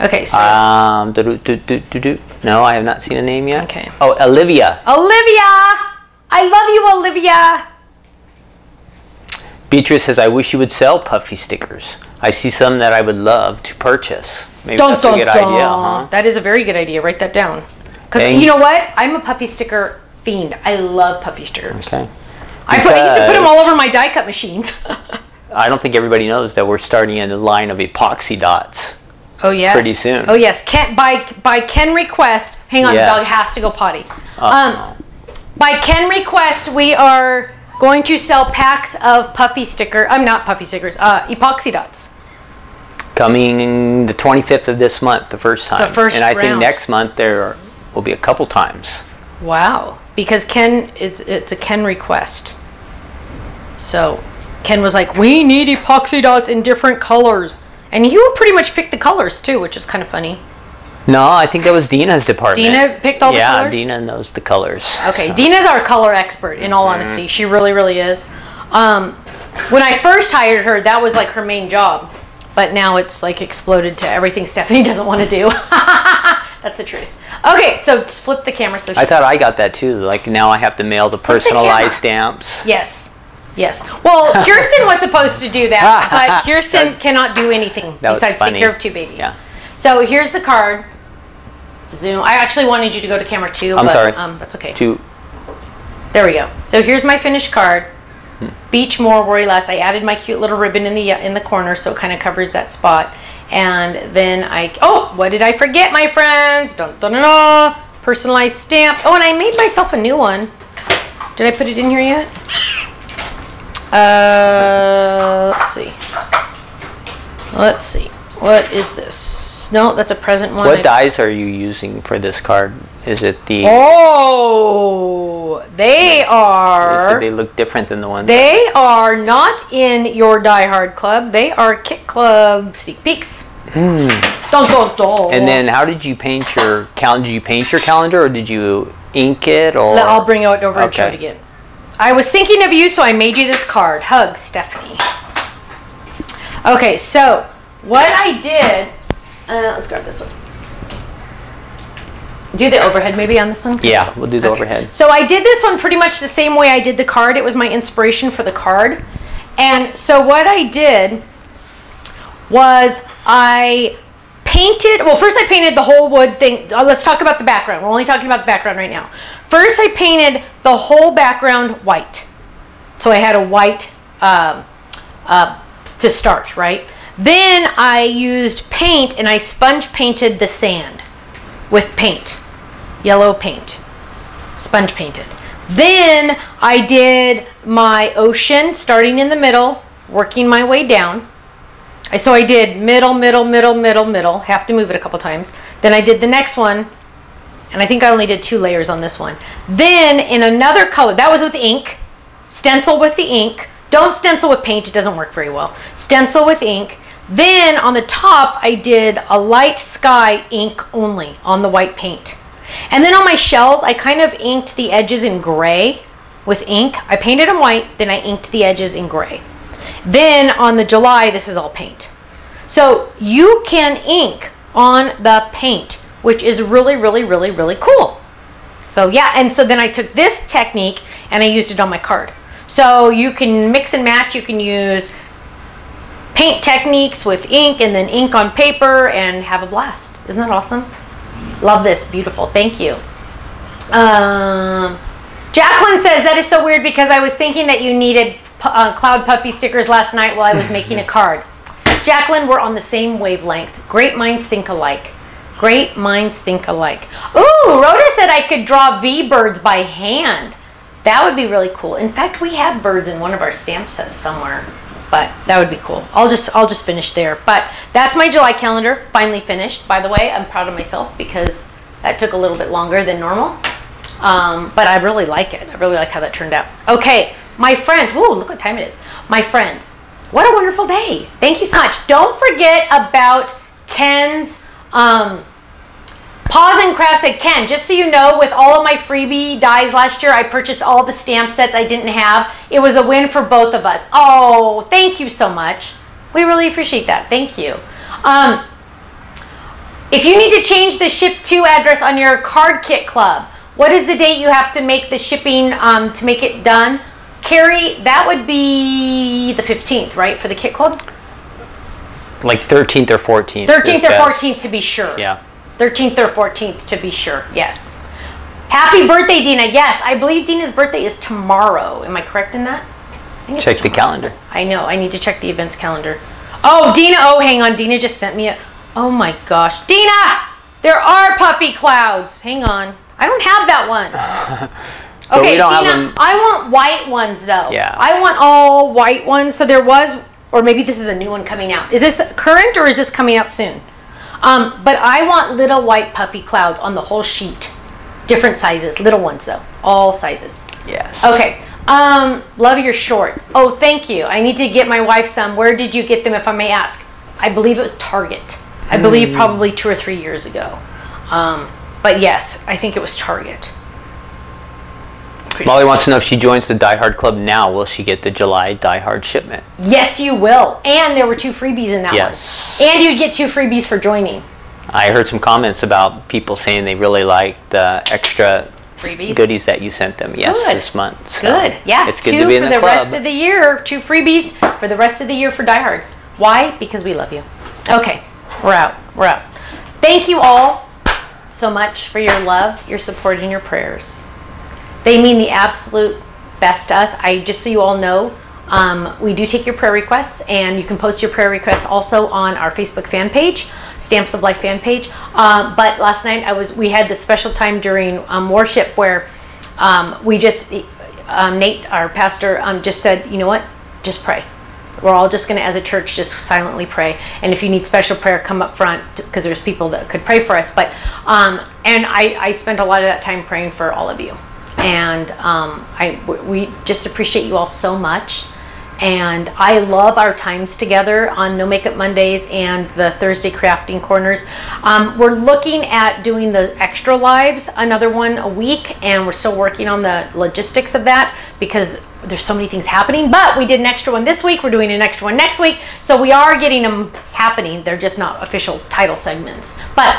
[SPEAKER 1] okay, so
[SPEAKER 2] Um, do, do, do, do, do. No, I have not seen a name yet.
[SPEAKER 1] Okay.
[SPEAKER 2] Oh, Olivia.
[SPEAKER 1] Olivia, I love you, Olivia.
[SPEAKER 2] Beatrice says, I wish you would sell puffy stickers. I see some that I would love to purchase. Maybe
[SPEAKER 1] Dun,
[SPEAKER 2] that's
[SPEAKER 1] dun,
[SPEAKER 2] a good
[SPEAKER 1] dun.
[SPEAKER 2] idea, huh?
[SPEAKER 1] That is a very good idea. Write that down. Because you know what? I'm a puffy sticker fiend. I love puffy stickers.
[SPEAKER 2] Okay.
[SPEAKER 1] I, put, I used to put them all over my die cut machines.
[SPEAKER 2] I don't think everybody knows that we're starting a line of epoxy dots.
[SPEAKER 1] Oh yes.
[SPEAKER 2] Pretty soon.
[SPEAKER 1] Oh yes. Ken by by Ken request. Hang on,
[SPEAKER 2] Yes.
[SPEAKER 1] the dog has to go potty.
[SPEAKER 2] Uh-oh.
[SPEAKER 1] Um, by Ken request, we are going to sell packs of puffy sticker. I'm not puffy stickers. Uh, epoxy dots.
[SPEAKER 2] Coming the 25th of this month, the first time.
[SPEAKER 1] The first
[SPEAKER 2] And I think next month there will be a couple times.
[SPEAKER 1] Wow. Because Ken is it's a Ken request. So Ken was like, "We need epoxy dots in different colors." And you pretty much picked the colors too, which is kind of funny.
[SPEAKER 2] No, I think that was Dina's department.
[SPEAKER 1] Dina picked all the colors? yeah.
[SPEAKER 2] Dina knows the colors.
[SPEAKER 1] Okay,
[SPEAKER 2] so.
[SPEAKER 1] Dina's our color expert. In all honesty, she really, really is. Um, when I first hired her, that was like her main job, but now it's like exploded to everything Stephanie doesn't want to do. That's the truth. Okay, so just flip the camera so she
[SPEAKER 2] I thought I got that too. Like now I have to mail the
[SPEAKER 1] the camera.
[SPEAKER 2] personalized stamps.
[SPEAKER 1] Yes. Yes. Well, Kirsten was supposed to do that, but Kirsten cannot do anything besides take care of two babies.
[SPEAKER 2] Yeah.
[SPEAKER 1] So here's the card. Zoom. I actually wanted you to go to camera two,
[SPEAKER 2] I'm
[SPEAKER 1] but
[SPEAKER 2] sorry.
[SPEAKER 1] um, that's okay.
[SPEAKER 2] To
[SPEAKER 1] There we go. So here's my finished card.
[SPEAKER 2] Hmm.
[SPEAKER 1] Beach more, worry less. I added my cute little ribbon in the in the corner, so it kind of covers that spot. And then I oh, what did I forget, my friends? Dun, dun, dun, dun. Personalized stamp. Oh, and I made myself a new one. Did I put it in here yet? Uh, let's see. Let's see. What is this? No, that's a present one.
[SPEAKER 2] what dies are you using for this card? Is it the?
[SPEAKER 1] Oh, they are.
[SPEAKER 2] they look different than the ones.
[SPEAKER 1] They are not in your Die Hard Club. They are Kit Club sneak peeks. Dun, dun, dun.
[SPEAKER 2] And then, how did you paint your calendar? Did you paint your calendar, or did you ink it? Or
[SPEAKER 1] I'll bring it over and show it again. I was thinking of you, so I made you this card. Hugs, Stephanie. Okay, so what I did, uh, let's grab this one. Do the overhead maybe on this one?
[SPEAKER 2] Yeah, we'll do the
[SPEAKER 1] Okay.
[SPEAKER 2] overhead.
[SPEAKER 1] So I did this one pretty much the same way I did the card. It was my inspiration for the card. And so what I did was I painted, well, first I painted the whole wood thing. Uh, Let's talk about the background. We're only talking about the background right now. First, I painted the whole background white. So I had a white um, uh, to start, right? Then I used paint and I sponge painted the sand with paint, yellow paint, sponge painted. Then I did my ocean starting in the middle, working my way down. So I did middle, middle, middle, middle, middle. Have to move it a couple times. Then I did the next one, and I think I only did two layers on this one. Then in another color, that was with ink, stencil with the ink. Don't stencil with paint, it doesn't work very well. Stencil with ink. Then on the top, I did a light sky ink only on the white paint. And then on my shells, I kind of inked the edges in gray with ink. I painted them white, then I inked the edges in gray. Then on the July, this is all paint. So you can ink on the paint, which is really, really, really, really cool. So yeah, and so then I took this technique and I used it on my card. So you can mix and match. You can use paint techniques with ink and then ink on paper and have a blast. Isn't that awesome? Love this. Beautiful. Thank you. Um, Jacqueline says that is so weird because I was thinking that you needed uh, cloud puppy stickers last night while I was making a card. Jacqueline, we're on the same wavelength. Great minds think alike. Great minds think alike. Ooh, Rhoda said I could draw V birds by hand. That would be really cool. In fact, we have birds in one of our stamp sets somewhere. But that would be cool. I'll just I'll just finish there. But that's my July calendar, finally finished. By the way, I'm proud of myself because that took a little bit longer than normal. Um, but I really like it. I really like how that turned out. Okay, my friends. Whoa, look what time it is. My friends, what a wonderful day. Thank you so much. Don't forget about Ken's um, Pause and Crafts at Ken. Just so you know, with all of my freebie dies last year, I purchased all the stamp sets I didn't have. It was a win for both of us. Oh, thank you so much. We really appreciate that. Thank you. Um, if you need to change the ship to address on your card kit club, what is the date you have to make the shipping um, to make it done? Carrie, that would be the 15th, right, for the kit club?
[SPEAKER 2] Like 13th or 14th.
[SPEAKER 1] 13th or
[SPEAKER 2] best.
[SPEAKER 1] 14th to be sure.
[SPEAKER 2] Yeah.
[SPEAKER 1] 13th or 14th to be sure. Yes. Happy birthday, Dina. Yes, I believe Dina's birthday is tomorrow. Am I correct in that? I think it's
[SPEAKER 2] Check the calendar.
[SPEAKER 1] I know. I need to check the events calendar. Oh, Dina. Oh, hang on. Dina just sent me a. Oh my gosh. Dina! There are puffy clouds. Hang on. I don't have that one. Okay, Dina, I want white ones though.
[SPEAKER 2] Yeah.
[SPEAKER 1] I want all white ones. So there was, or maybe this is a new one coming out. Is this current or is this coming out soon? Um, but I want little white puffy clouds on the whole sheet. Different sizes, little ones though, all sizes.
[SPEAKER 2] Yes.
[SPEAKER 1] Okay. Um, love your shorts. Oh, thank you. I need to get my wife some. Where did you get them, if I may ask? I believe it was Target. I believe probably two or three years ago. Um, but yes, I think it was Target.
[SPEAKER 2] Molly wants to know if she joins the Die Hard Club now, will she get the July Die Hard shipment?
[SPEAKER 1] Yes, you will. And there were two freebies in that
[SPEAKER 2] Yes.
[SPEAKER 1] one. And you get two freebies for joining.
[SPEAKER 2] I heard some comments about people saying they really like the extra
[SPEAKER 1] Freebies?
[SPEAKER 2] goodies that you sent them. Yes,
[SPEAKER 1] Good.
[SPEAKER 2] this month. So
[SPEAKER 1] Good. Yeah.
[SPEAKER 2] It's good
[SPEAKER 1] two
[SPEAKER 2] to be in
[SPEAKER 1] for
[SPEAKER 2] the,
[SPEAKER 1] the,
[SPEAKER 2] club.
[SPEAKER 1] rest of the year. Two freebies for the rest of the year for Die Hard. Why? Because we love you. Okay. We're out. We're out. Thank you all so much for your love, your support, and your prayers. They mean the absolute best to us. I just so you all know, um, we do take your prayer requests, and you can post your prayer requests also on our Facebook fan page, Stamps of Life fan page. Um, but last night I was we had this special time during um, worship where um, we just um, Nate, our pastor, um, just said, you know what, just pray. We're all just going to, as a church, just silently pray. And if you need special prayer, come up front because there's people that could pray for us. But um, and I, I spent a lot of that time praying for all of you, and um, I we just appreciate you all so much. and I love our times together on No Makeup Mondays and the Thursday Crafting Corners. Um, we're looking at doing the extra lives, another one a week, and we're still working on the logistics of that because there's so many things happening. But we did an extra one this week. We're doing an extra one next week, so we are getting them happening. They're just not official title segments, but.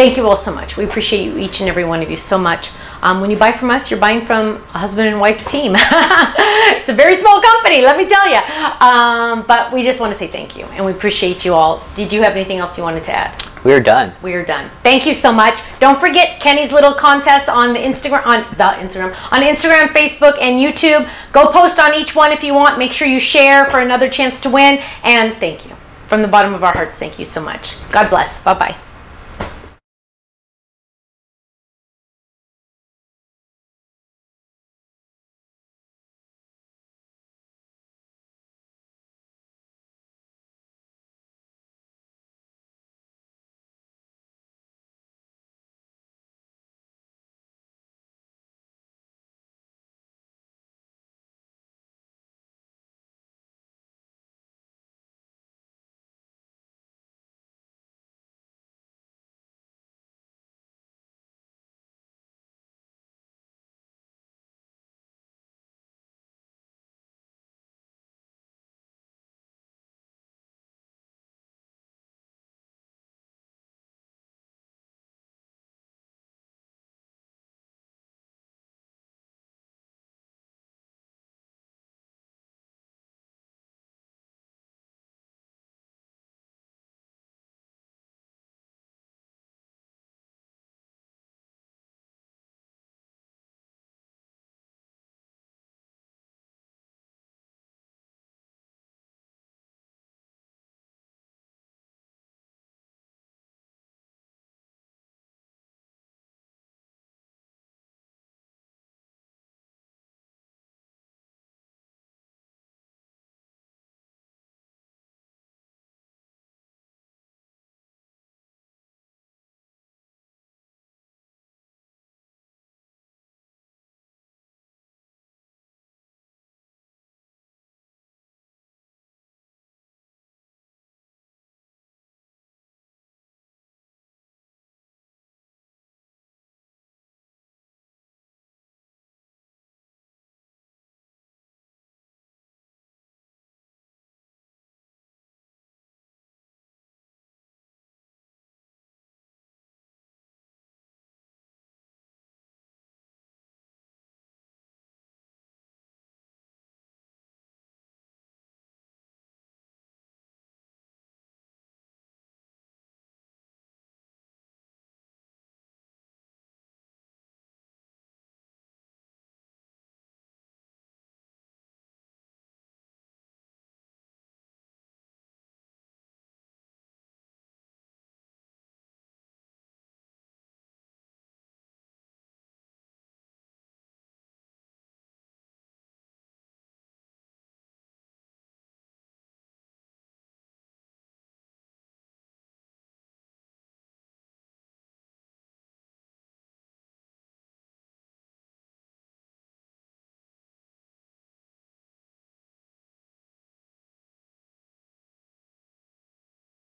[SPEAKER 1] Thank you all so much. We appreciate you, each and every one of you, so much. Um, when you buy from us, you're buying from a husband and wife team. it's a very small company, let me tell you. Um, but we just want to say thank you, and we appreciate you all. Did you have anything else you wanted to add?
[SPEAKER 2] We're done.
[SPEAKER 1] We are done. Thank you so much. Don't forget Kenny's little contest on the Instagram, on the Instagram, on Instagram, Facebook, and YouTube. Go post on each one if you want. Make sure you share for another chance to win. And thank you from the bottom of our hearts. Thank you so much. God bless. Bye bye.